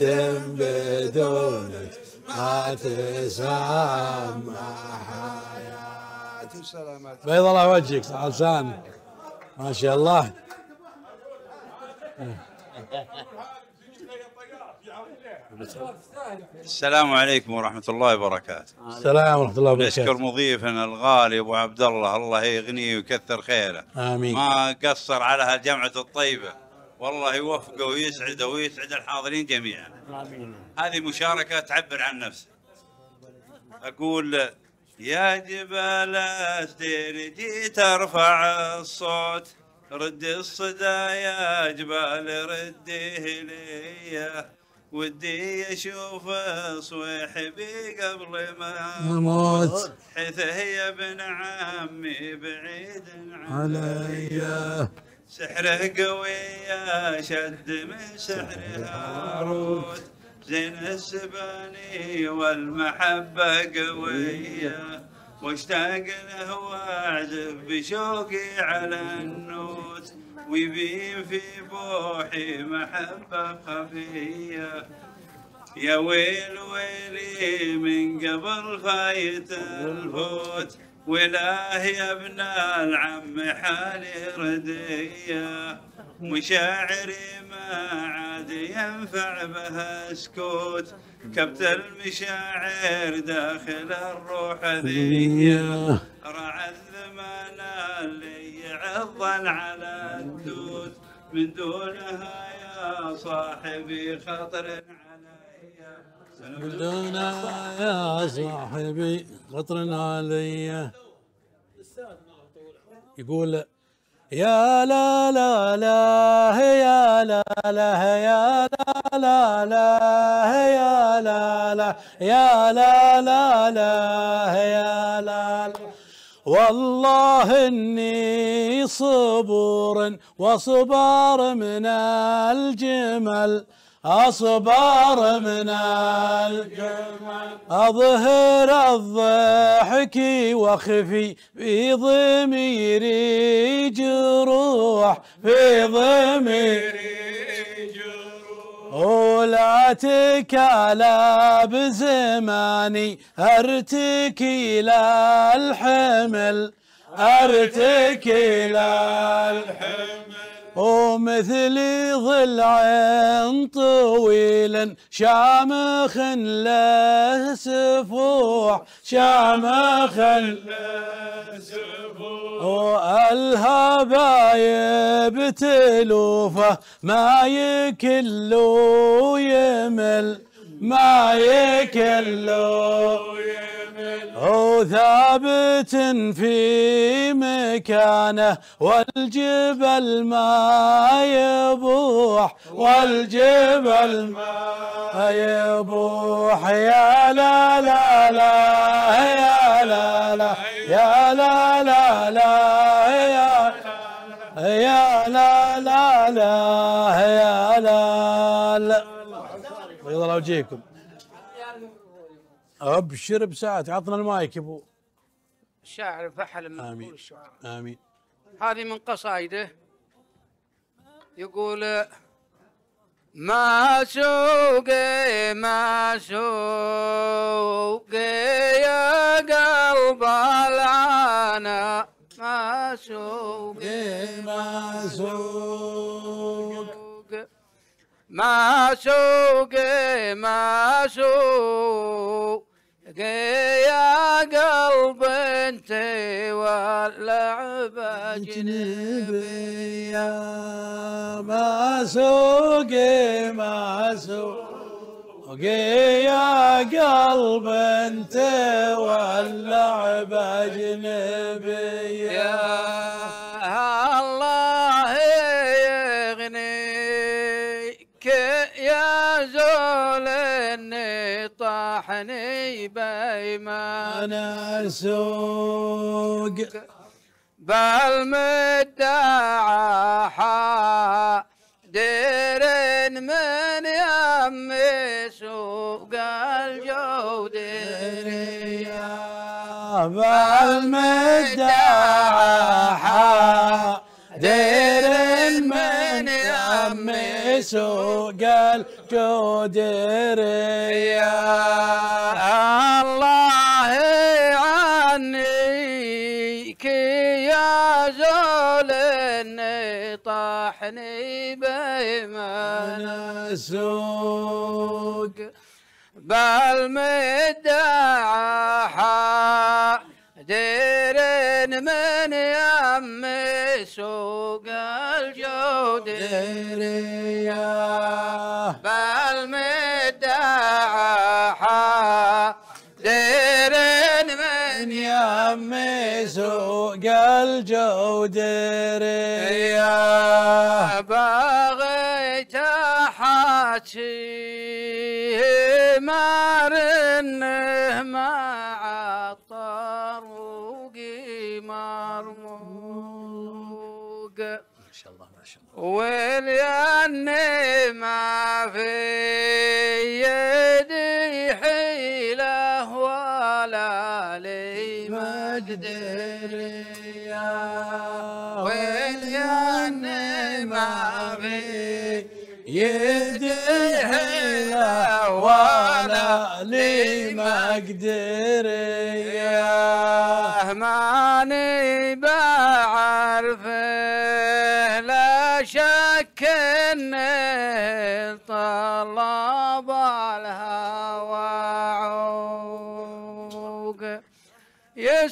بدونك ما حياة وسلامات بيض الله وجهك صح لسانك ما شاء الله السلام عليكم ورحمة الله وبركاته. السلام ورحمة الله وبركاته. نشكر مضيفنا الغالي أبو عبد الله الله يغنيه ويكثر خيره. آمين. ما قصر على هالجمعة الطيبة. والله يوفقه ويسعده ويسعد الحاضرين جميعا. آمين هذه مشاركة تعبر عن نفسه. أقول يا جبال أسدير جيت أرفع الصوت رد الصدى يا جبال رديه لي ودي أشوف صويحبي قبل ما أموت. حيث هي ابن عمي بعيد علي سحره قوي يا شد من سحر هاروت. زين السباني والمحبة قوية. واشتاق له وأعزف بشوقي على النوت. ويبين في بوحي محبة خفية يا ويل ويلي من قبل فايت الفوت وإله يا ابن العم حالي ردية مشاعري ما عاد ينفع بها سكوت. كبت المشاعر داخل الروح ذي رعى الزمان اللي يعضل على الدود من دونها يا صاحبي خطر بدونا يا صاحبي خطر علي يقول يا لا لا لا يا لا لا يا لا لا لا يا لا لا يا لا لا لا يا لا. والله إني صبور وصبار من الجمل. أصبار من الجمل. أظهر الضحك وخفي في ضميري جروح في ضميري ولا تكالى بزماني ارتكي لا الحمل. ارتكي لا الحمل. ومثل ضلع طويل شامخ له سفوح شامخ له سفوح. والهبايب تلوفه ما يكل يمل ما يكل هو ثابت في مكانه والجبل ما يبوح والجبل ما يبوح. يا لا لا لا يا لا لا يا لا لا لا يا يا لا لا لا يا لا لا. بيض الله وجهكم. ابشر بساعة عطنا المايك يا أبو. الشاعر فحل من الشعراء آمين. هذه من قصائده يقول ما سوقي ما سوقي يا قلب العنا ما سوقي ما سوق. ما سوقي ما سوق يا قلب انت واللعب اجنبي يا ما سوقي يا قلب انت واللعب اجنبي يا طاحني بيمان أنا سوق بالمدعى حاد دير من يم سوق الجود. بالمداحة دير من يم سوق الجود يا الله عنيك يا زول طاحني بيمن السوق بالمداحة دير من يم سوق الجود بالمداحة دير من يم سوق الجود يا بغيت حاتي مرنه مع ولأني ما في يدي حيلة ولا لي مقدر ولأني ما في يدي حيلة ولا لي مقدر يا ماني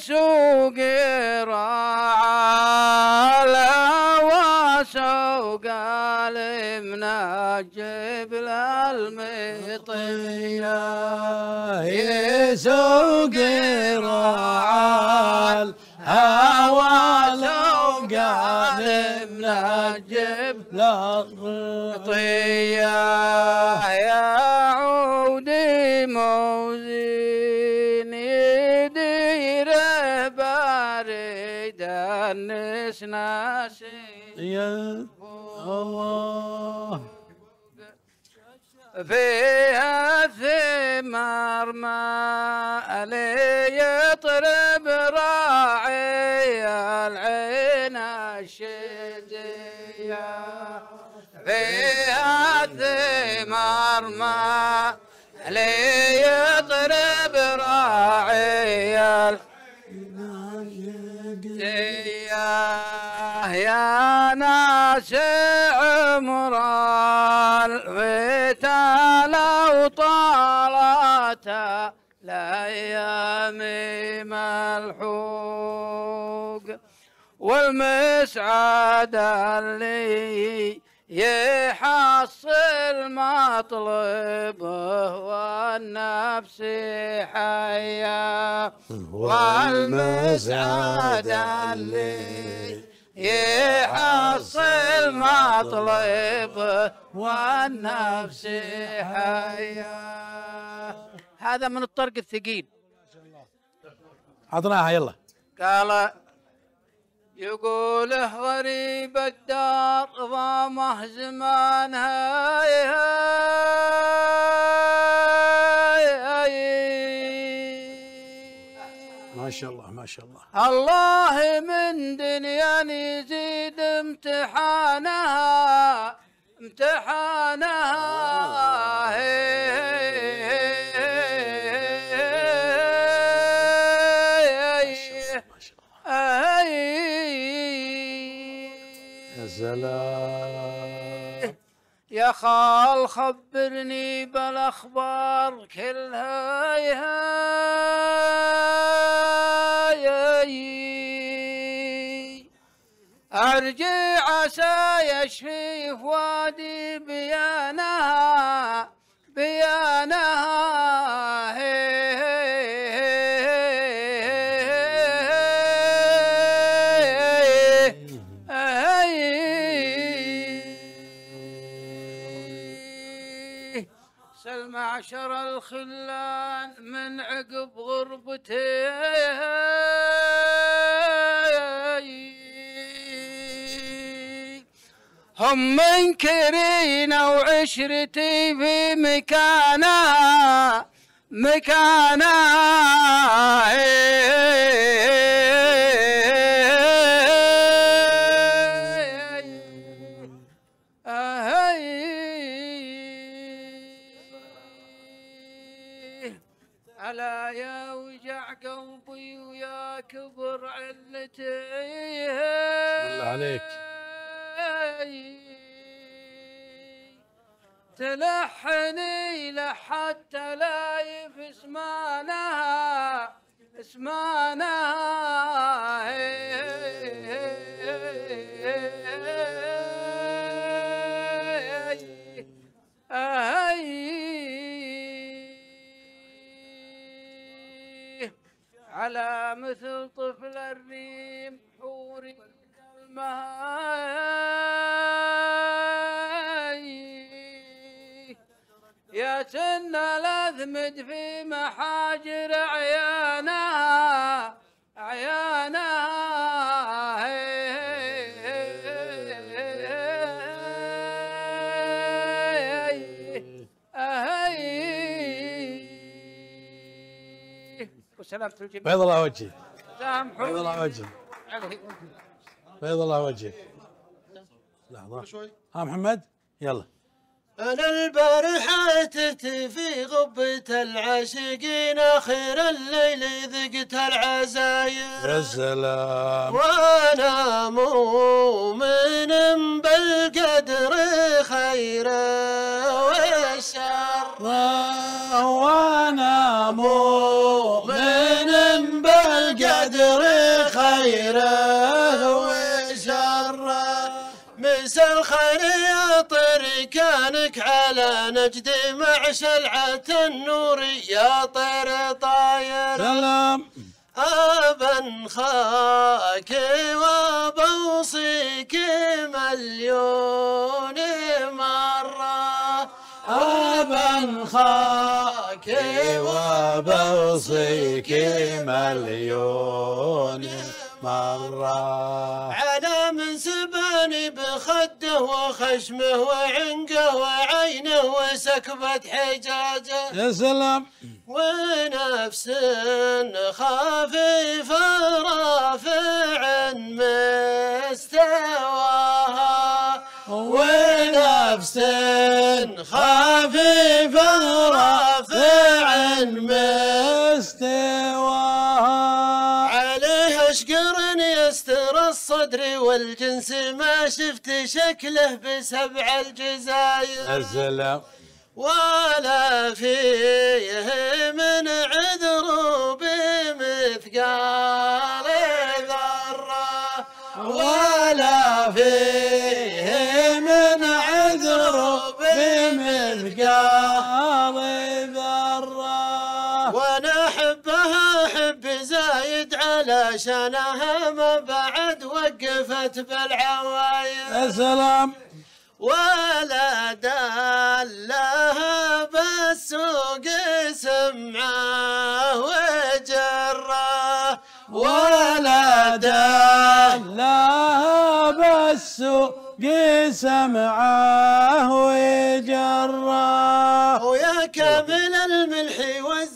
يسوق راعى الهوى سوق المنجب للمطيه يسوق راعى الهوى لو قال منجب لا ناسي يا الله فيها ثمار ما لي يطرب راعي العين الشدية فيها ثمار ما لي يطرب راعي يا ناس عمر الفتى لو طالت الأيام ملحوق. والمسعد اللي يحصل مطلبه والنفس حيا والمسعد اللي يحصل مطلبه والنفس حيا هذا من الطرق الثقيل. عطناها يلا. قال يقوله غريب الدار ضامه زمانها ما شاء الله ما شاء الله. الله من دنيا يزيد امتحانها امتحانها. يا سلام. يا خال خبرني بالأخبار كلها يا أرجع عسى يشفي فؤادي بيانها بيانها. الخلان من عقب غربته هم منكرين وعشرتي في مكانها مكانها تلحني لحتى لا اسمانها اسمانها. على مثل طفل الريم حوري الماي سن الأذمد في محاجر عيانها عيانها وسلامة الجميع بيض الله وجهك. سامحوني. بيض الله وجهك. بيض الله وجهك. لحظة. ها محمد؟ يلا. أنا البارحة في غبة العاشقين آخر الليل ذقت العزاير. يا سلام. وأنا مؤمن بالقدر خير والشر وأنا مؤمن بالقدر خيره كانك على نجد مع شلعة النور يا طير طاير. سلام. أبا خاك وبوصيك مليون مرة. أبا خاك وبوصيك مليون مرة. سباني بخده وخشمه وعنقه وعينه وسكبة حجاجه. يا سلام. ونفس خفيف رافع مستواها. ونفس خفيف رافع مستواها. يستر الصدر والجنس ما شفت شكله بسبع الجزاير. يا سلام. ولا فيه من عذر بمثقال ذرة. ولا فيه من عذر بمثقال علشانها ما بعد وقفت بالعواير يا سلام. ولا دلها بالسوق سمعه وجره. ولا دلها بالسوق سمعه وجره. ويا كامل الملح والزن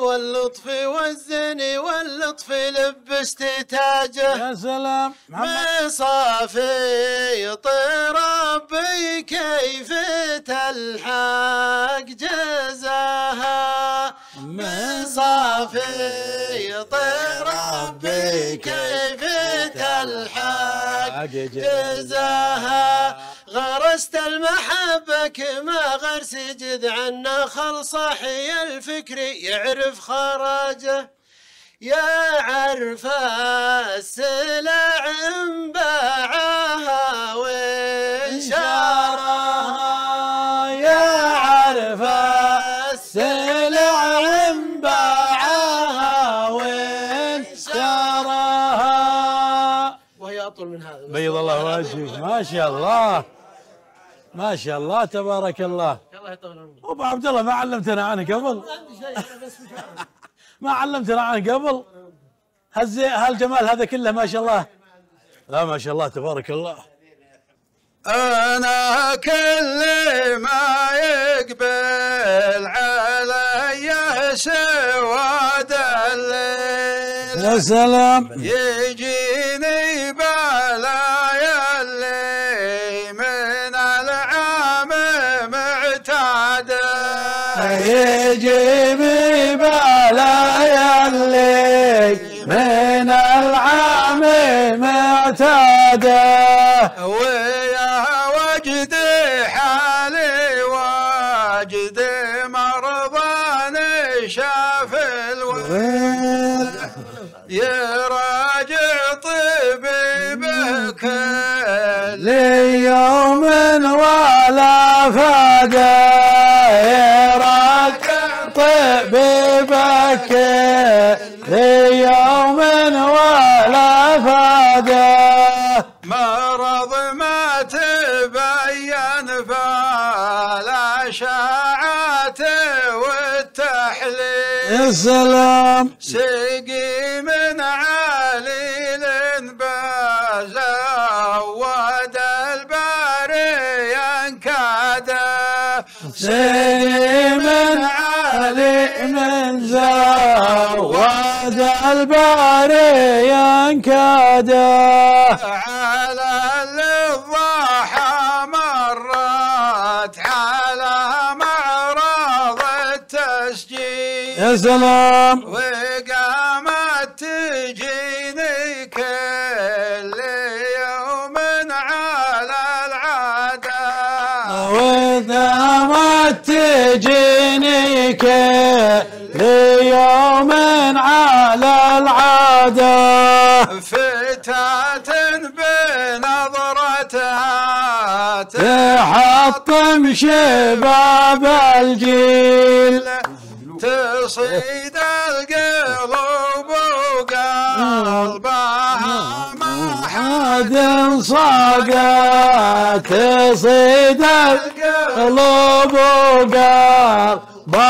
واللطف والزن واللطف لبست تاجه يا سلام. مصافي ربي كيف تلحق جزاها؟ مصافي ربي كيف تلحق جزاها؟ غرست المحبة كما غرس جذع النخل صحي الفكر يعرف خراجه يا عرف السلع باعها وانشارها. يا عرف السلع باعها وانشراها وهي أطول من هذا. بيض الله وجهك ما شاء الله. ما شاء الله تبارك الله. الله يطول عمرك. أبو عبد الله ما علمتنا عنه قبل. عندي شيء بس. ما علمتنا عنه قبل. هالزي هالجمال هذا كله؟ ما شاء الله. لا ما شاء الله تبارك الله. أنا كل ما يقبل علي سواد الليل. يا سلام. يجيني يجيبي بلايا اللي من العام معتاده ويا وجد حالي واجد مرضان شاف الويل يراجع طبيبك ليوم ولا فاده السلام. سيقي من علي الانبازة ود الباري انكادا سيقي من علي من زاواد الباري انكادا سلام وقامت تجيني كل يوم على العادة ودامت تجيني كل يوم على العادة فتاة بنظرتها تحطم شباب الجيل. تصيد القلوب وقلبها ما حد صاقة تصيد القلوب وقلبها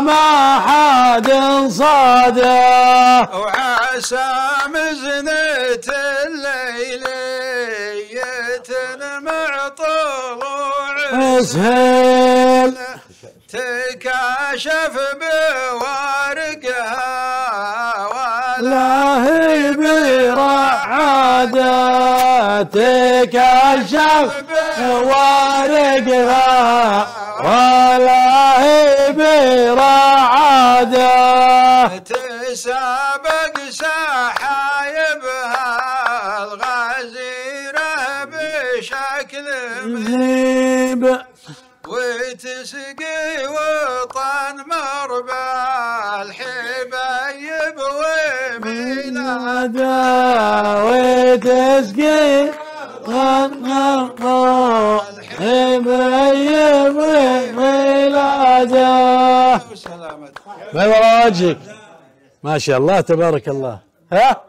ما حد صاده وعسى مزنة الليل يتنمع طلوع أسهل تكاشف بوارقها لا هي برعادة تكشف وارقها ولا هي برعادة تسابق سحايبها الغزيرة بشكل ذيب وتسقي وتسقي غنغر حبيب ميلاده ما ورا وجهك ما شاء الله تبارك الله. ها؟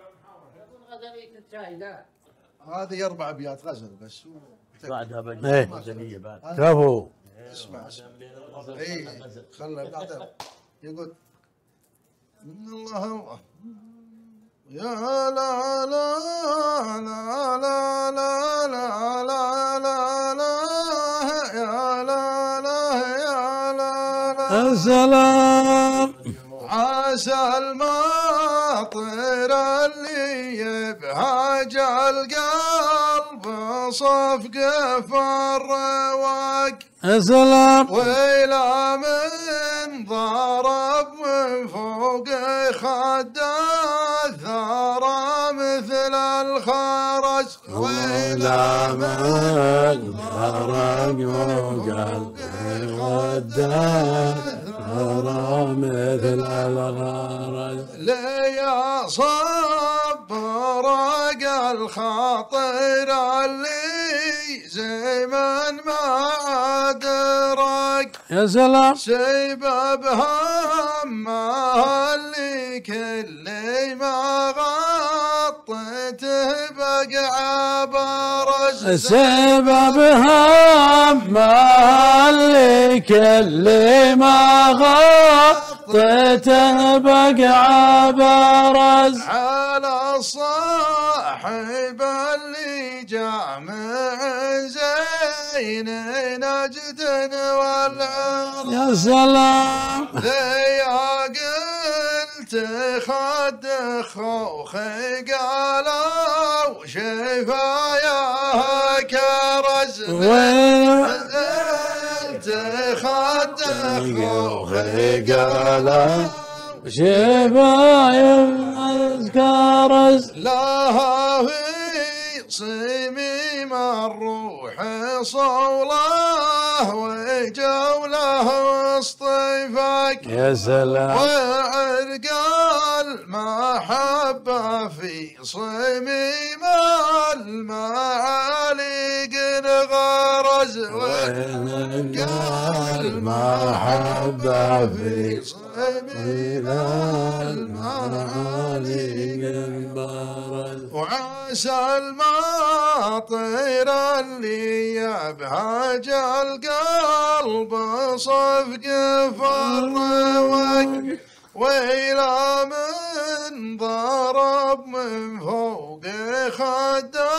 هذه أربع أبيات غزل بس. بعدها إيه. غزلية بعد كفو اسمع اسمع اي خلنا يقول الله الله يا لا لا لا لا لا لا لا لا لا يا لا لا يا لا لا السلام عسى الماطر اللي يبهج القلب صفق الرواق السلام ويلا من ضرب من فوق ثرى الخرج ولا من خرج وقلبي غدا أرى مثل الغرج. ليا صبر الخاطر اللي زمن ما أدرك يا سلام. سيب بهم اللي كل بقع برز سبب هم اللي كل ما غطيته بقع برز على الصاحب اللي جامع نجد والعرض. يا سلام. ذيا قلت خد خوخي قالوا شفايا كرز. خوخي قال شفايف أذكار لها في صميم الروح صوله وجوله واصطفاك. يا سلام. وعرق المحبة في صميم المعالي قد غرز وعرق المحبة في صميم المعالي البرز وعسى الماطر اللي يبهج القلب صفق فرق ويلا من ضرب من فوق خده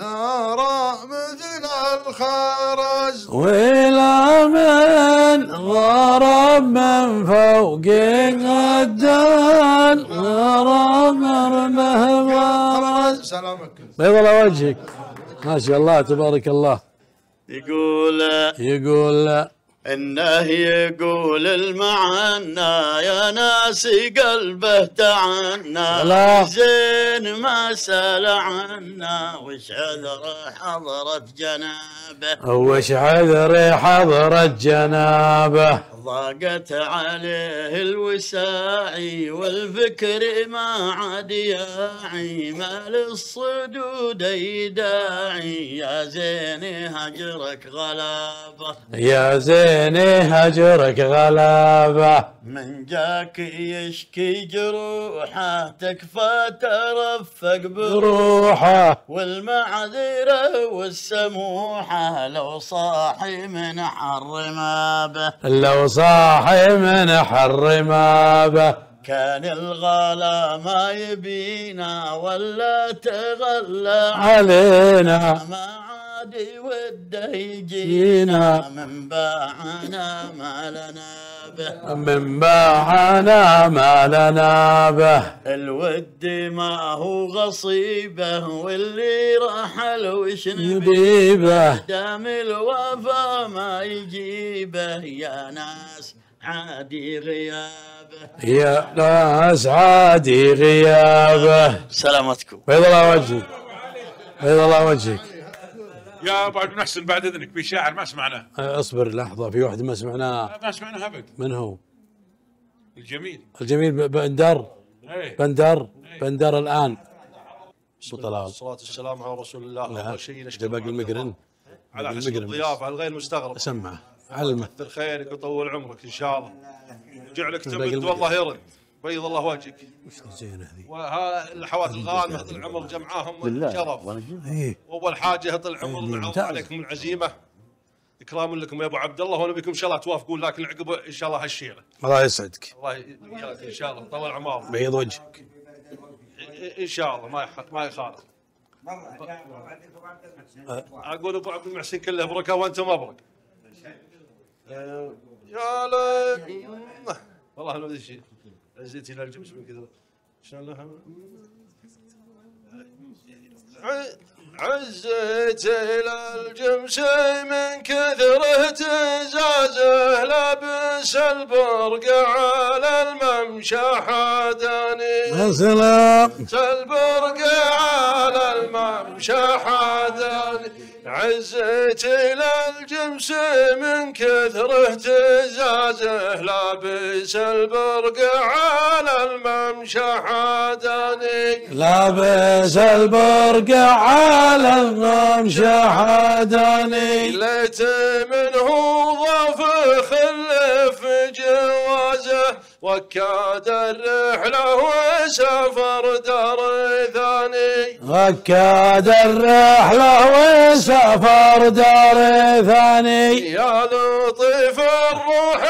ثرى مثل الخرز. ويلا من ضرب من فوق غدان غرام مرمه برز سلامك. بيض الله وجهك. ما شاء الله تبارك الله. يقول يقول انه يقول المعنى يا ناس قلبه تعنا. زين ما سال عنا وش عذره حضرت جنابه. وش عذري حضرت جنابه. ضاقت عليه الوساعي والفكر ما عاد ياعي ما للصدود أي داعي يا زيني هجرك غلابة. يا زيني هجرك غلابة. من جاك يشكي جروحه تكفى ترفق بروحه. بروحه. والمعذرة والسموحة لو صاحي من حر ما به. لو صاحي من حر ما به. كان الغلا ما يبينا ولا تغلى علينا. ما عاد وده جينا. يجينا من باعنا ما لنا به. من باعنا ما لنا به. الود ما هو غصيبه واللي رحل وش يبيبه. دام الوفا ما يجيبه يا ناس عادي غيابه. يا ناس عادي غيابه. سلامتكم. بيض الله وجهك. بيض الله وجهك. يا أبو عبد المحسن بعد إذنك في شاعر ما سمعناه. أصبر لحظة في واحد ما سمعناه. ما سمعناه أبد. من هو؟ الجميل. الجميل ب- بندر. إيه. بندر. بندر الآن. بسم الله طلال والصلاة والسلام على رسول الله. لا، أول شيء نشكر الله المقرن على حسن. الضيافة على غير مستغرب. سمعه علمه. كثر خيرك ويطول عمرك إن شاء الله. جعلك باقي تمد المقرن. والله يرد. بيض الله وجهك. زينة هذه وها الحوادث الغانمة طول العمر جمعاهم بالله. شرف. إيه. واول حاجة طول العمر إيه، ممتاز. عليكم العزيمة. إكرام لكم يا أبو عبد الله وأنا بكم إن شاء الله توافقون لكن عقب إن شاء الله هالشيره الله يسعدك. الله ياك إن شاء الله. طول عمارك بيض وجهك. إن شاء الله ما يخ- ما يخالف. أقول أبو عبد المحسن كله بركة وأنتم أبرك. يا لك. والله ما ادري شيء. الجمس من كذا. شلون لها عزيت إلى الجمس من كثر اهتزازه لابس البرقع على الممشى حداني. البرقع على الممشى حداني. عزيت إلى الجمس من كثر اهتزازه لابس البرقع على الممشى حداني لابس البرقع على الممشى حداني ليت منه وكاد الرحلة وسافر دار ثاني ركاد الرحلة وسافر دار ثاني يا لطيف الروح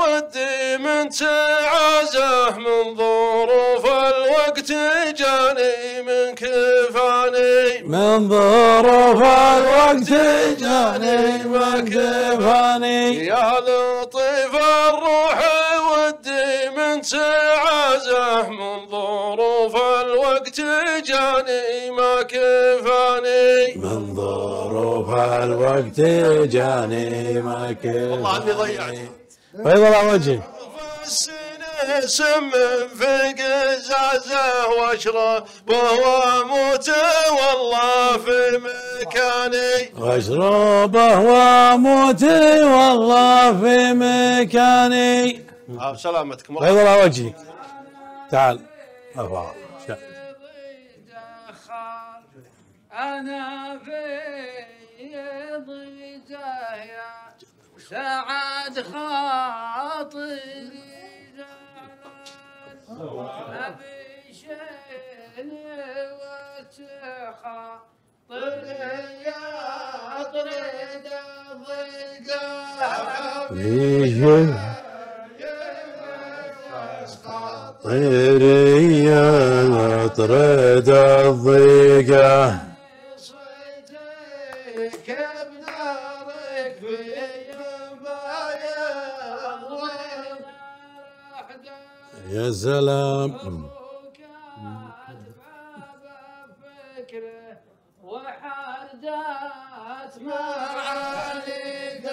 ودي من تعازه من ظروف الوقت جاني من كفاني. من ظروف الوقت جاني ما كفاني. يا لطيف الروح من تعازه من ظروف الوقت جاني ما كفاني من ظروف الوقت جاني ما كفاني والله أني ضيعت. بيض الله وجهك السنة سم في قزازة واشربه واموت والله في مكاني. واشربه واموت والله في مكاني. آه، سلامتكم. بيض الله وجهك تعال. ارفع أنا في ضيجايا سعد خاطري أبي شيل وتخا يا طريد الضيقة طيرية طرد الضيقة. يا سلام. وحردات معاليك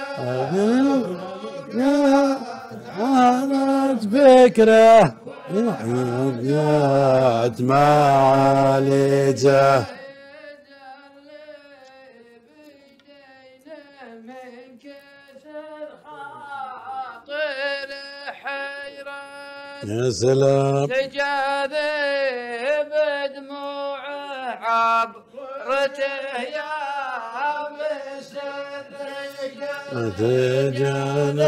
كانت فكرة. يا معالجه يا سلام. تجاذب دموعه عبرته يا مسرقه تجنب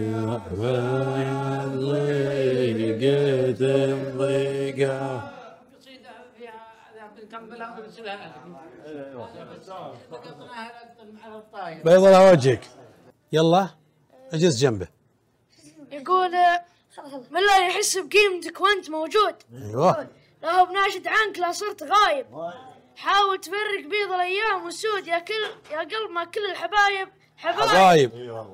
ضيقة الضيقة بيض الله وجهك. يلا اجلس جنبه. يقول من لا يحس بقيمتك وانت موجود؟ أيوه. لا هو بناشد عنك لا صرت غايب. حاول تفرق بيض الأيام والسود يا كل يا قلب ما كل الحبايب حبايب.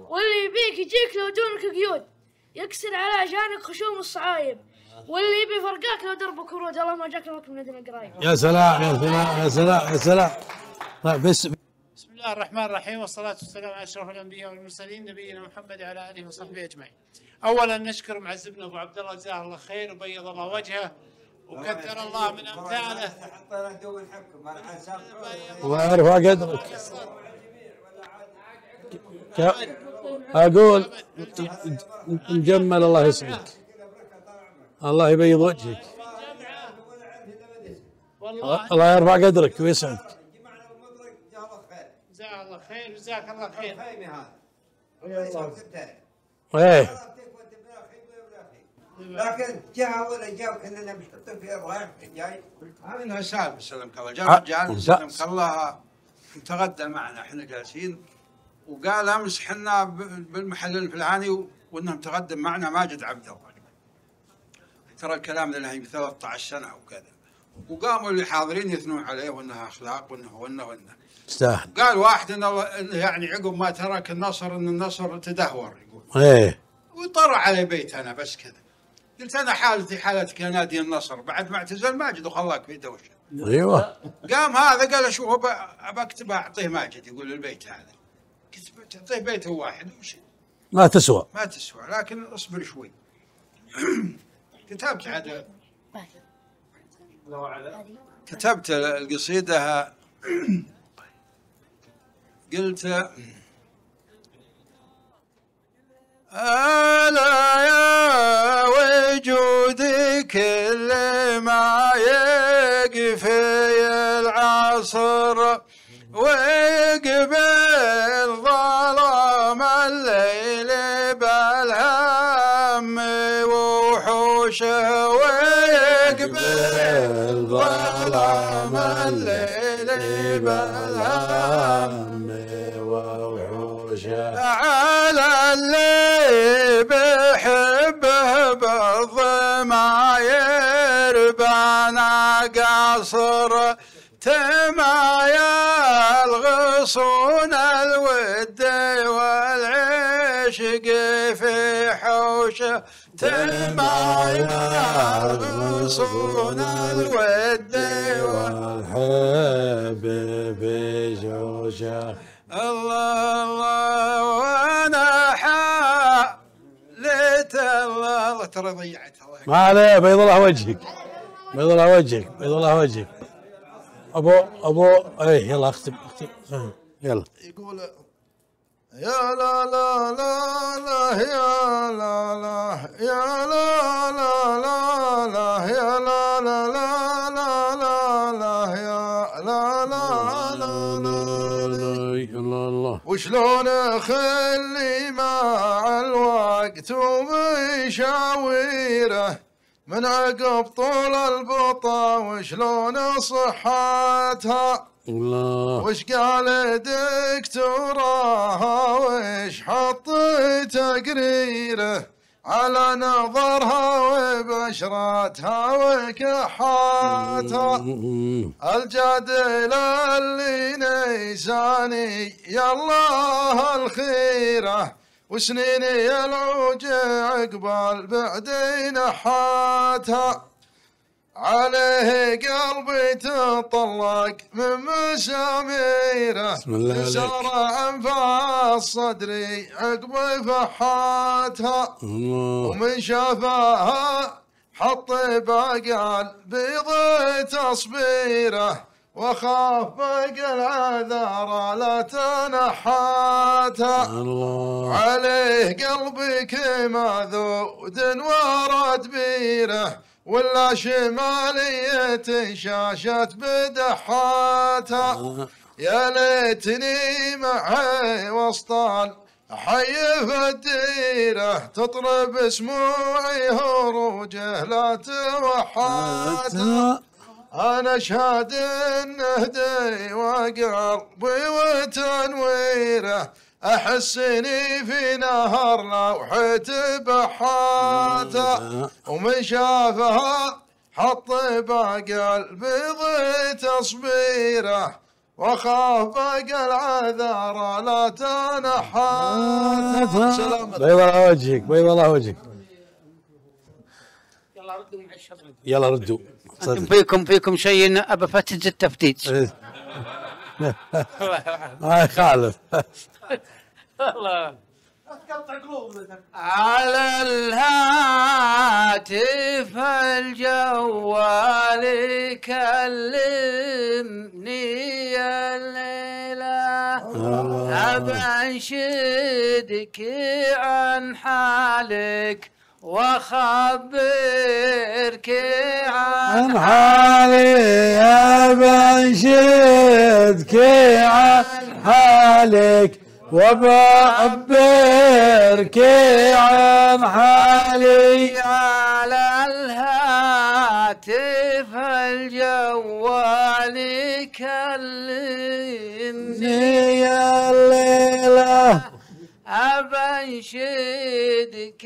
واللي يبيك يجيك لو دونك قيود. يكسر على عشانك خشوم الصعايب. واللي يبي فرقاك لو دربك ورود. الله ما جاك لك من ندم القرايب يا سلام يا سلام يا سلام يا سلام. طيب بس بسم الله الرحمن الرحيم والصلاة والسلام على أشرف الأنبياء والمرسلين نبينا محمد وعلى آله وصحبه أجمعين. أولا نشكر معزبنا أبو عبد الله جزاه الله خير وبيض الله وجهه وكثر الله من أمثاله. الله يرفع قدرك. أقول مجمل الله يسعدك. الله يبيض وجهك. الله يرفع قدرك ويسعدك. جزاه الله خير جزاك الله خير. إيه. لكن جاء ولا جاء كنا بنحط في ابغاه جاي. هذا سالم سلمك الله. ع- جاء جاء. سلمك الله. تغدى معنا. إحنا جالسين وقال امس حنا بالمحل الفلاني و- وانهم تقدم معنا ماجد عبد الله ترى الكلام له يمكن 13 سنة وكذا وقاموا اللي حاضرين يثنون عليه وانها أخلاق وانه وانه وانه. يستاهل. قال واحد إنه يعني عقب ما ترك النصر إن النصر تدهور يقول. إيه. وطرع على بيت أنا بس كذا. قلت أنا حالتي حالتك يا نادي النصر. بعد ما اعتزل ماجد وخلاك في دوشة. أيوه. قام هذا قال شوف أبى أبى أكتب أعطيه ماجد يقول البيت هذا. تعطيه بيت هو واحد وش؟ ما تسوى. ما تسوى لكن اصبر شوي. كتبت عاد كتبت القصيدة قلت ألا يا وجودي كل ما يقفي قاصر على اللي بحبه بالضماير بنا قصر تمايل غصون الود والعشق في حوشه تمايل غصون الود والحب في جوشه الله الله وأنا حالت الله ترى ضيعت ما عليه بيض الله وجهك. بيض الله وجهك. بيض الله وجهك أبو أبو إيه يلا اختم اختم. يلا. يقول يا لا لا لا لا يا لا لا يا لا لا لا لا يا لا لا لا لا لا لا يا لا لا لا لا الله الله وشلون اخلي مع الوقت ومشاويره من عقب طول البطا وشلون صحتها الله. وش قال دكتورها وش حط تقريره على نظرها وبشرتها وكحاتها. الجدل اللي نيساني يا الله الخيرة. وسنيني العوج عقبال بعدين حاتها. عليه قلبي تطلق من مساميره بسم الله عليك. انفاس صدري عقب فحاتها. الله. ومن شافاها حط باقال بيض تصبيره. وخاف باقي العذارى لا تنحاتها. الله. عليه قلبي كما ذود ورد بيره ولا شمالية شاشت بدحاتها. يا ليتني معي وسط حي الديرة تطرب سموعي هروجه لا توحاتها أنا أشهد إنه دي وقلبي وتنويره أحسني في نهر لوحة بحاته ومن شافها حط بقلبي ضي تصبيره وخاف بقى العذارى لا تنحاته سلامة. بيض الله وجهك بيض الله وجهك. يلا ردوا مع الشر يلا ردوا فيكم فيكم شيء ابى فتز التفتيت ما يخالف الله تقطع قلوب على الهاتف الجوال كلمني الليلة. أبى أنشدك عن حالك. وأخبرك عن حالي يا بنشدك عن حالك وبعبرك عن حالي. على الهاتف الجوال. أبنشدك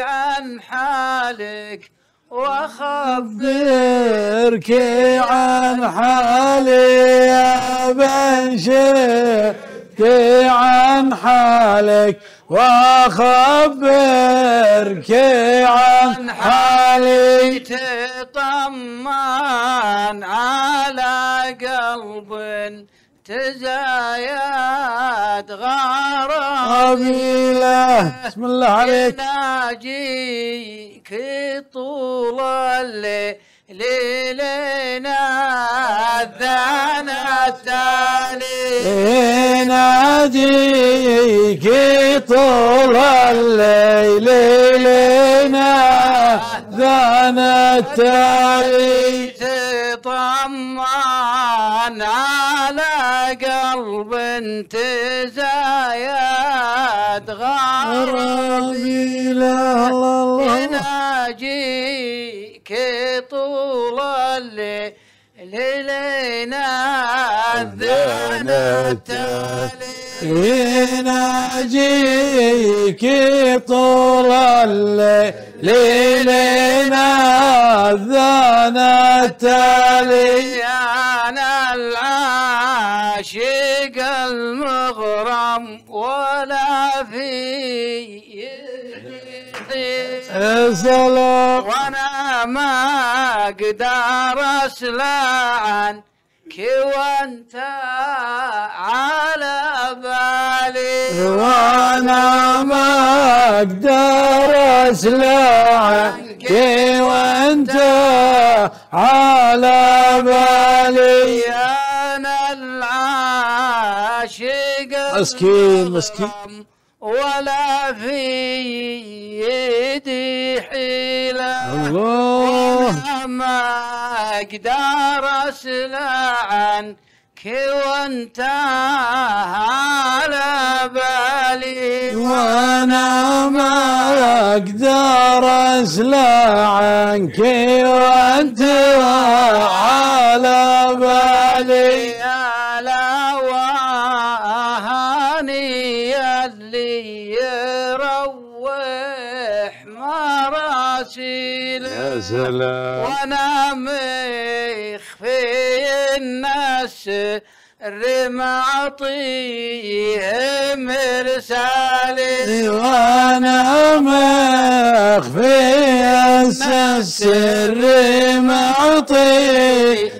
عن حالك أخبرك عن حالي يا بنشدك عن حالك وأخبرك عن حالي تطمن على قلب تزايد غرام قبيلة بسم الله عليك. يناجيك طول الليل ليلنا الذان التالي ناديك طول الليل لنا ذان التالي تطمن على قلب تزايد غرامي لا الله يناجيك طول الليل ليلنا الذنب يناجيك طول الليل ليلنا الذنى التالي أنا العاشق المغرم ولا في سلام وأنا ما أقدر عنك وانت على بالي. وأنا ما أقدر اسلعك وانت على بالي. مسكين مسكين. ولا في يدي حيلة. الله. وأنا ما أقدر أسلع عنك وأنت على بالي. وأنا ما أقدر اسلع عنك وانت على بالي. سلام وأنا مخفي الناس معطيه مرسالي وأنا مخفي السر معطي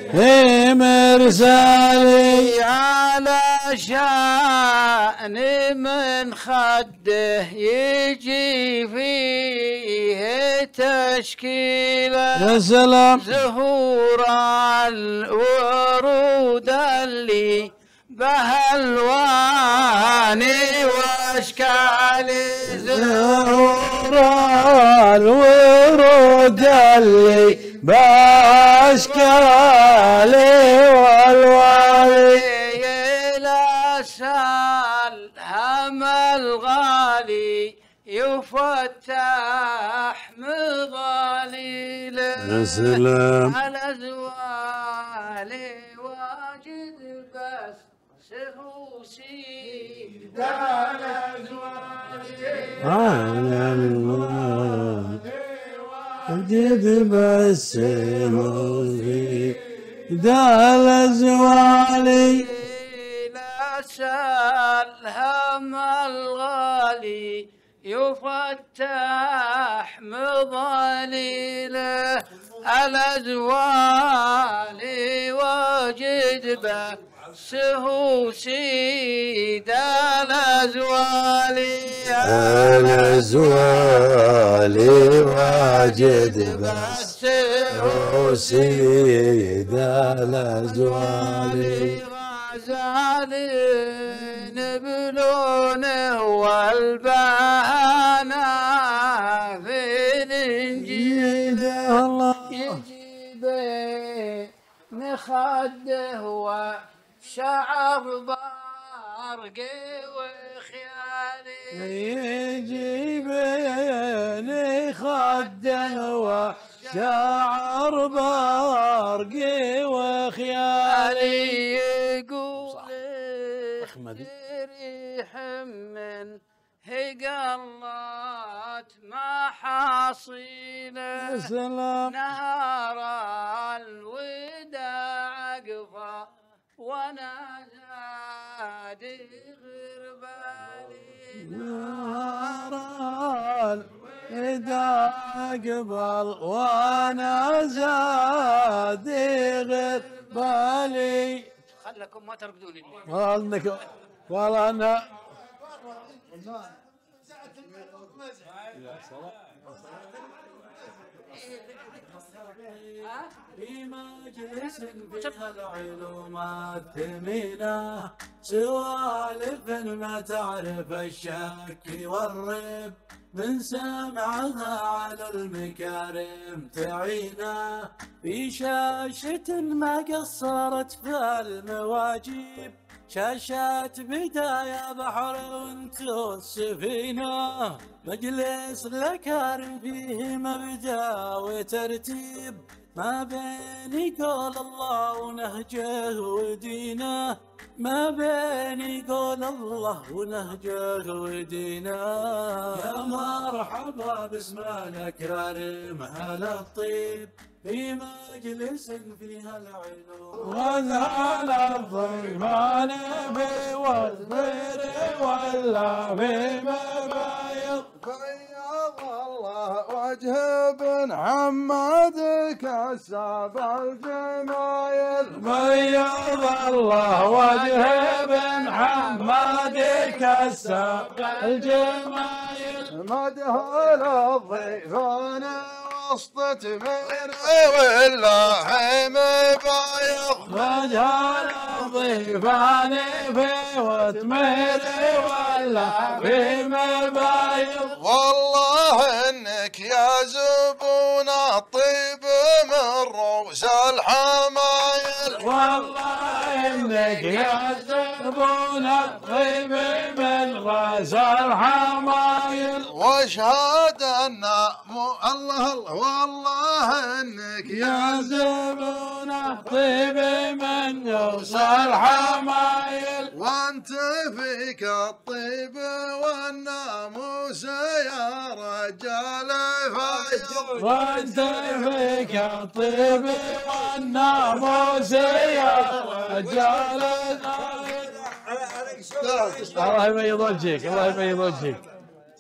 مرسالي على شأن من خده يجي فيه تشكيله يا سلام. زهور الورود اللي بها الواني واشكالي زهور الورود اللي باشكالي والوالي يفتح مظاليله يا سلام. على زوالي واجد بس سهوسي. على زوالي على جد بس في دال زوالي لا سال هم الغالي. يفتح مظاليله الأزوالي وجد بأسه سيد الأزوالي أنا زوالي واجد بس سيد الأزوالي زالين بلونه والبهنا مخده وشعر بارقي وخيالي. يجيبني خده وشعر برقي وخيالي. يقول ريح من محاصيله يا سلام. نهار الوداع قفا وأنا زاد غربالي. نار إذا قبل وأنا زاد غير بالي خلكم ما ترقدون والله انك والله أنا في مجلس فيها العلوم الثمينة سوالف ما تعرف الشك والريب من سمعها على المكارم تعينا في شاشة ما قصرت في المواجيب. شاشات بداية بحر وانتو السفينة مجلس الأكارم فيه مبدأ وترتيب. ما بين قول الله ونهجه ودينه ما بين قول الله ونهجه ودينه. يا مرحبا باسم الأكارم هلا الطيب في مجلس فيها العلوم وذهل الضيفان في والطير ولا في مبايض الله وجه بن حماد كسب الجمايل بيض الله وجه بن كسب الجمايل مدهول الضيفان وسط تمر ولا الضيفان في ولا في مبايض والله إنك يا زبون الطيب من رؤوس الحمايل والله انك زبون الطيب الحمايل واشهد أن الله الله والله أنك يا الطيب من رؤوس الحمايل وانت فيك الطيب والناموس يا رجال فايض وانت فيك الطيب والناموس يا رجال الله يبيض وجهك الله يبيض وجهك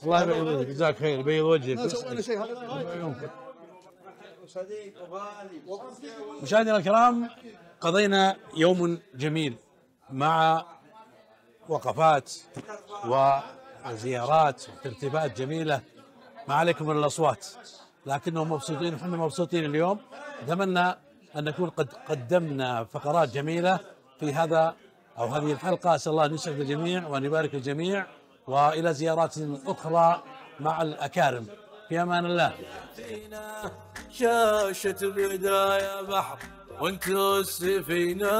الله يبيض وجهك جزاك خير يبيض وجهك مشاهدينا الكرام قضينا يوم جميل مع وقفات وزيارات وترتيبات جميلة. ما عليكم إلا الأصوات لكنهم مبسوطين وحنا مبسوطين اليوم. اتمنى أن نكون قد قدمنا فقرات جميلة في هذا أو هذه الحلقة. أسأل الله أن يسعد الجميع وأن يبارك الجميع وإلى زيارات أخرى مع الأكارم. في أمان الله. شاشة بداية بحر وانتو السفينة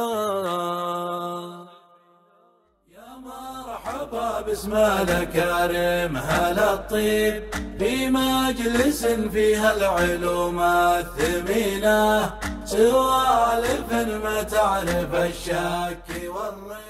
يا مرحبا باسم الأكارم هلا الطيب. في مجلس فيها العلوم الثمينة سوالف ما تعرف الشك والريب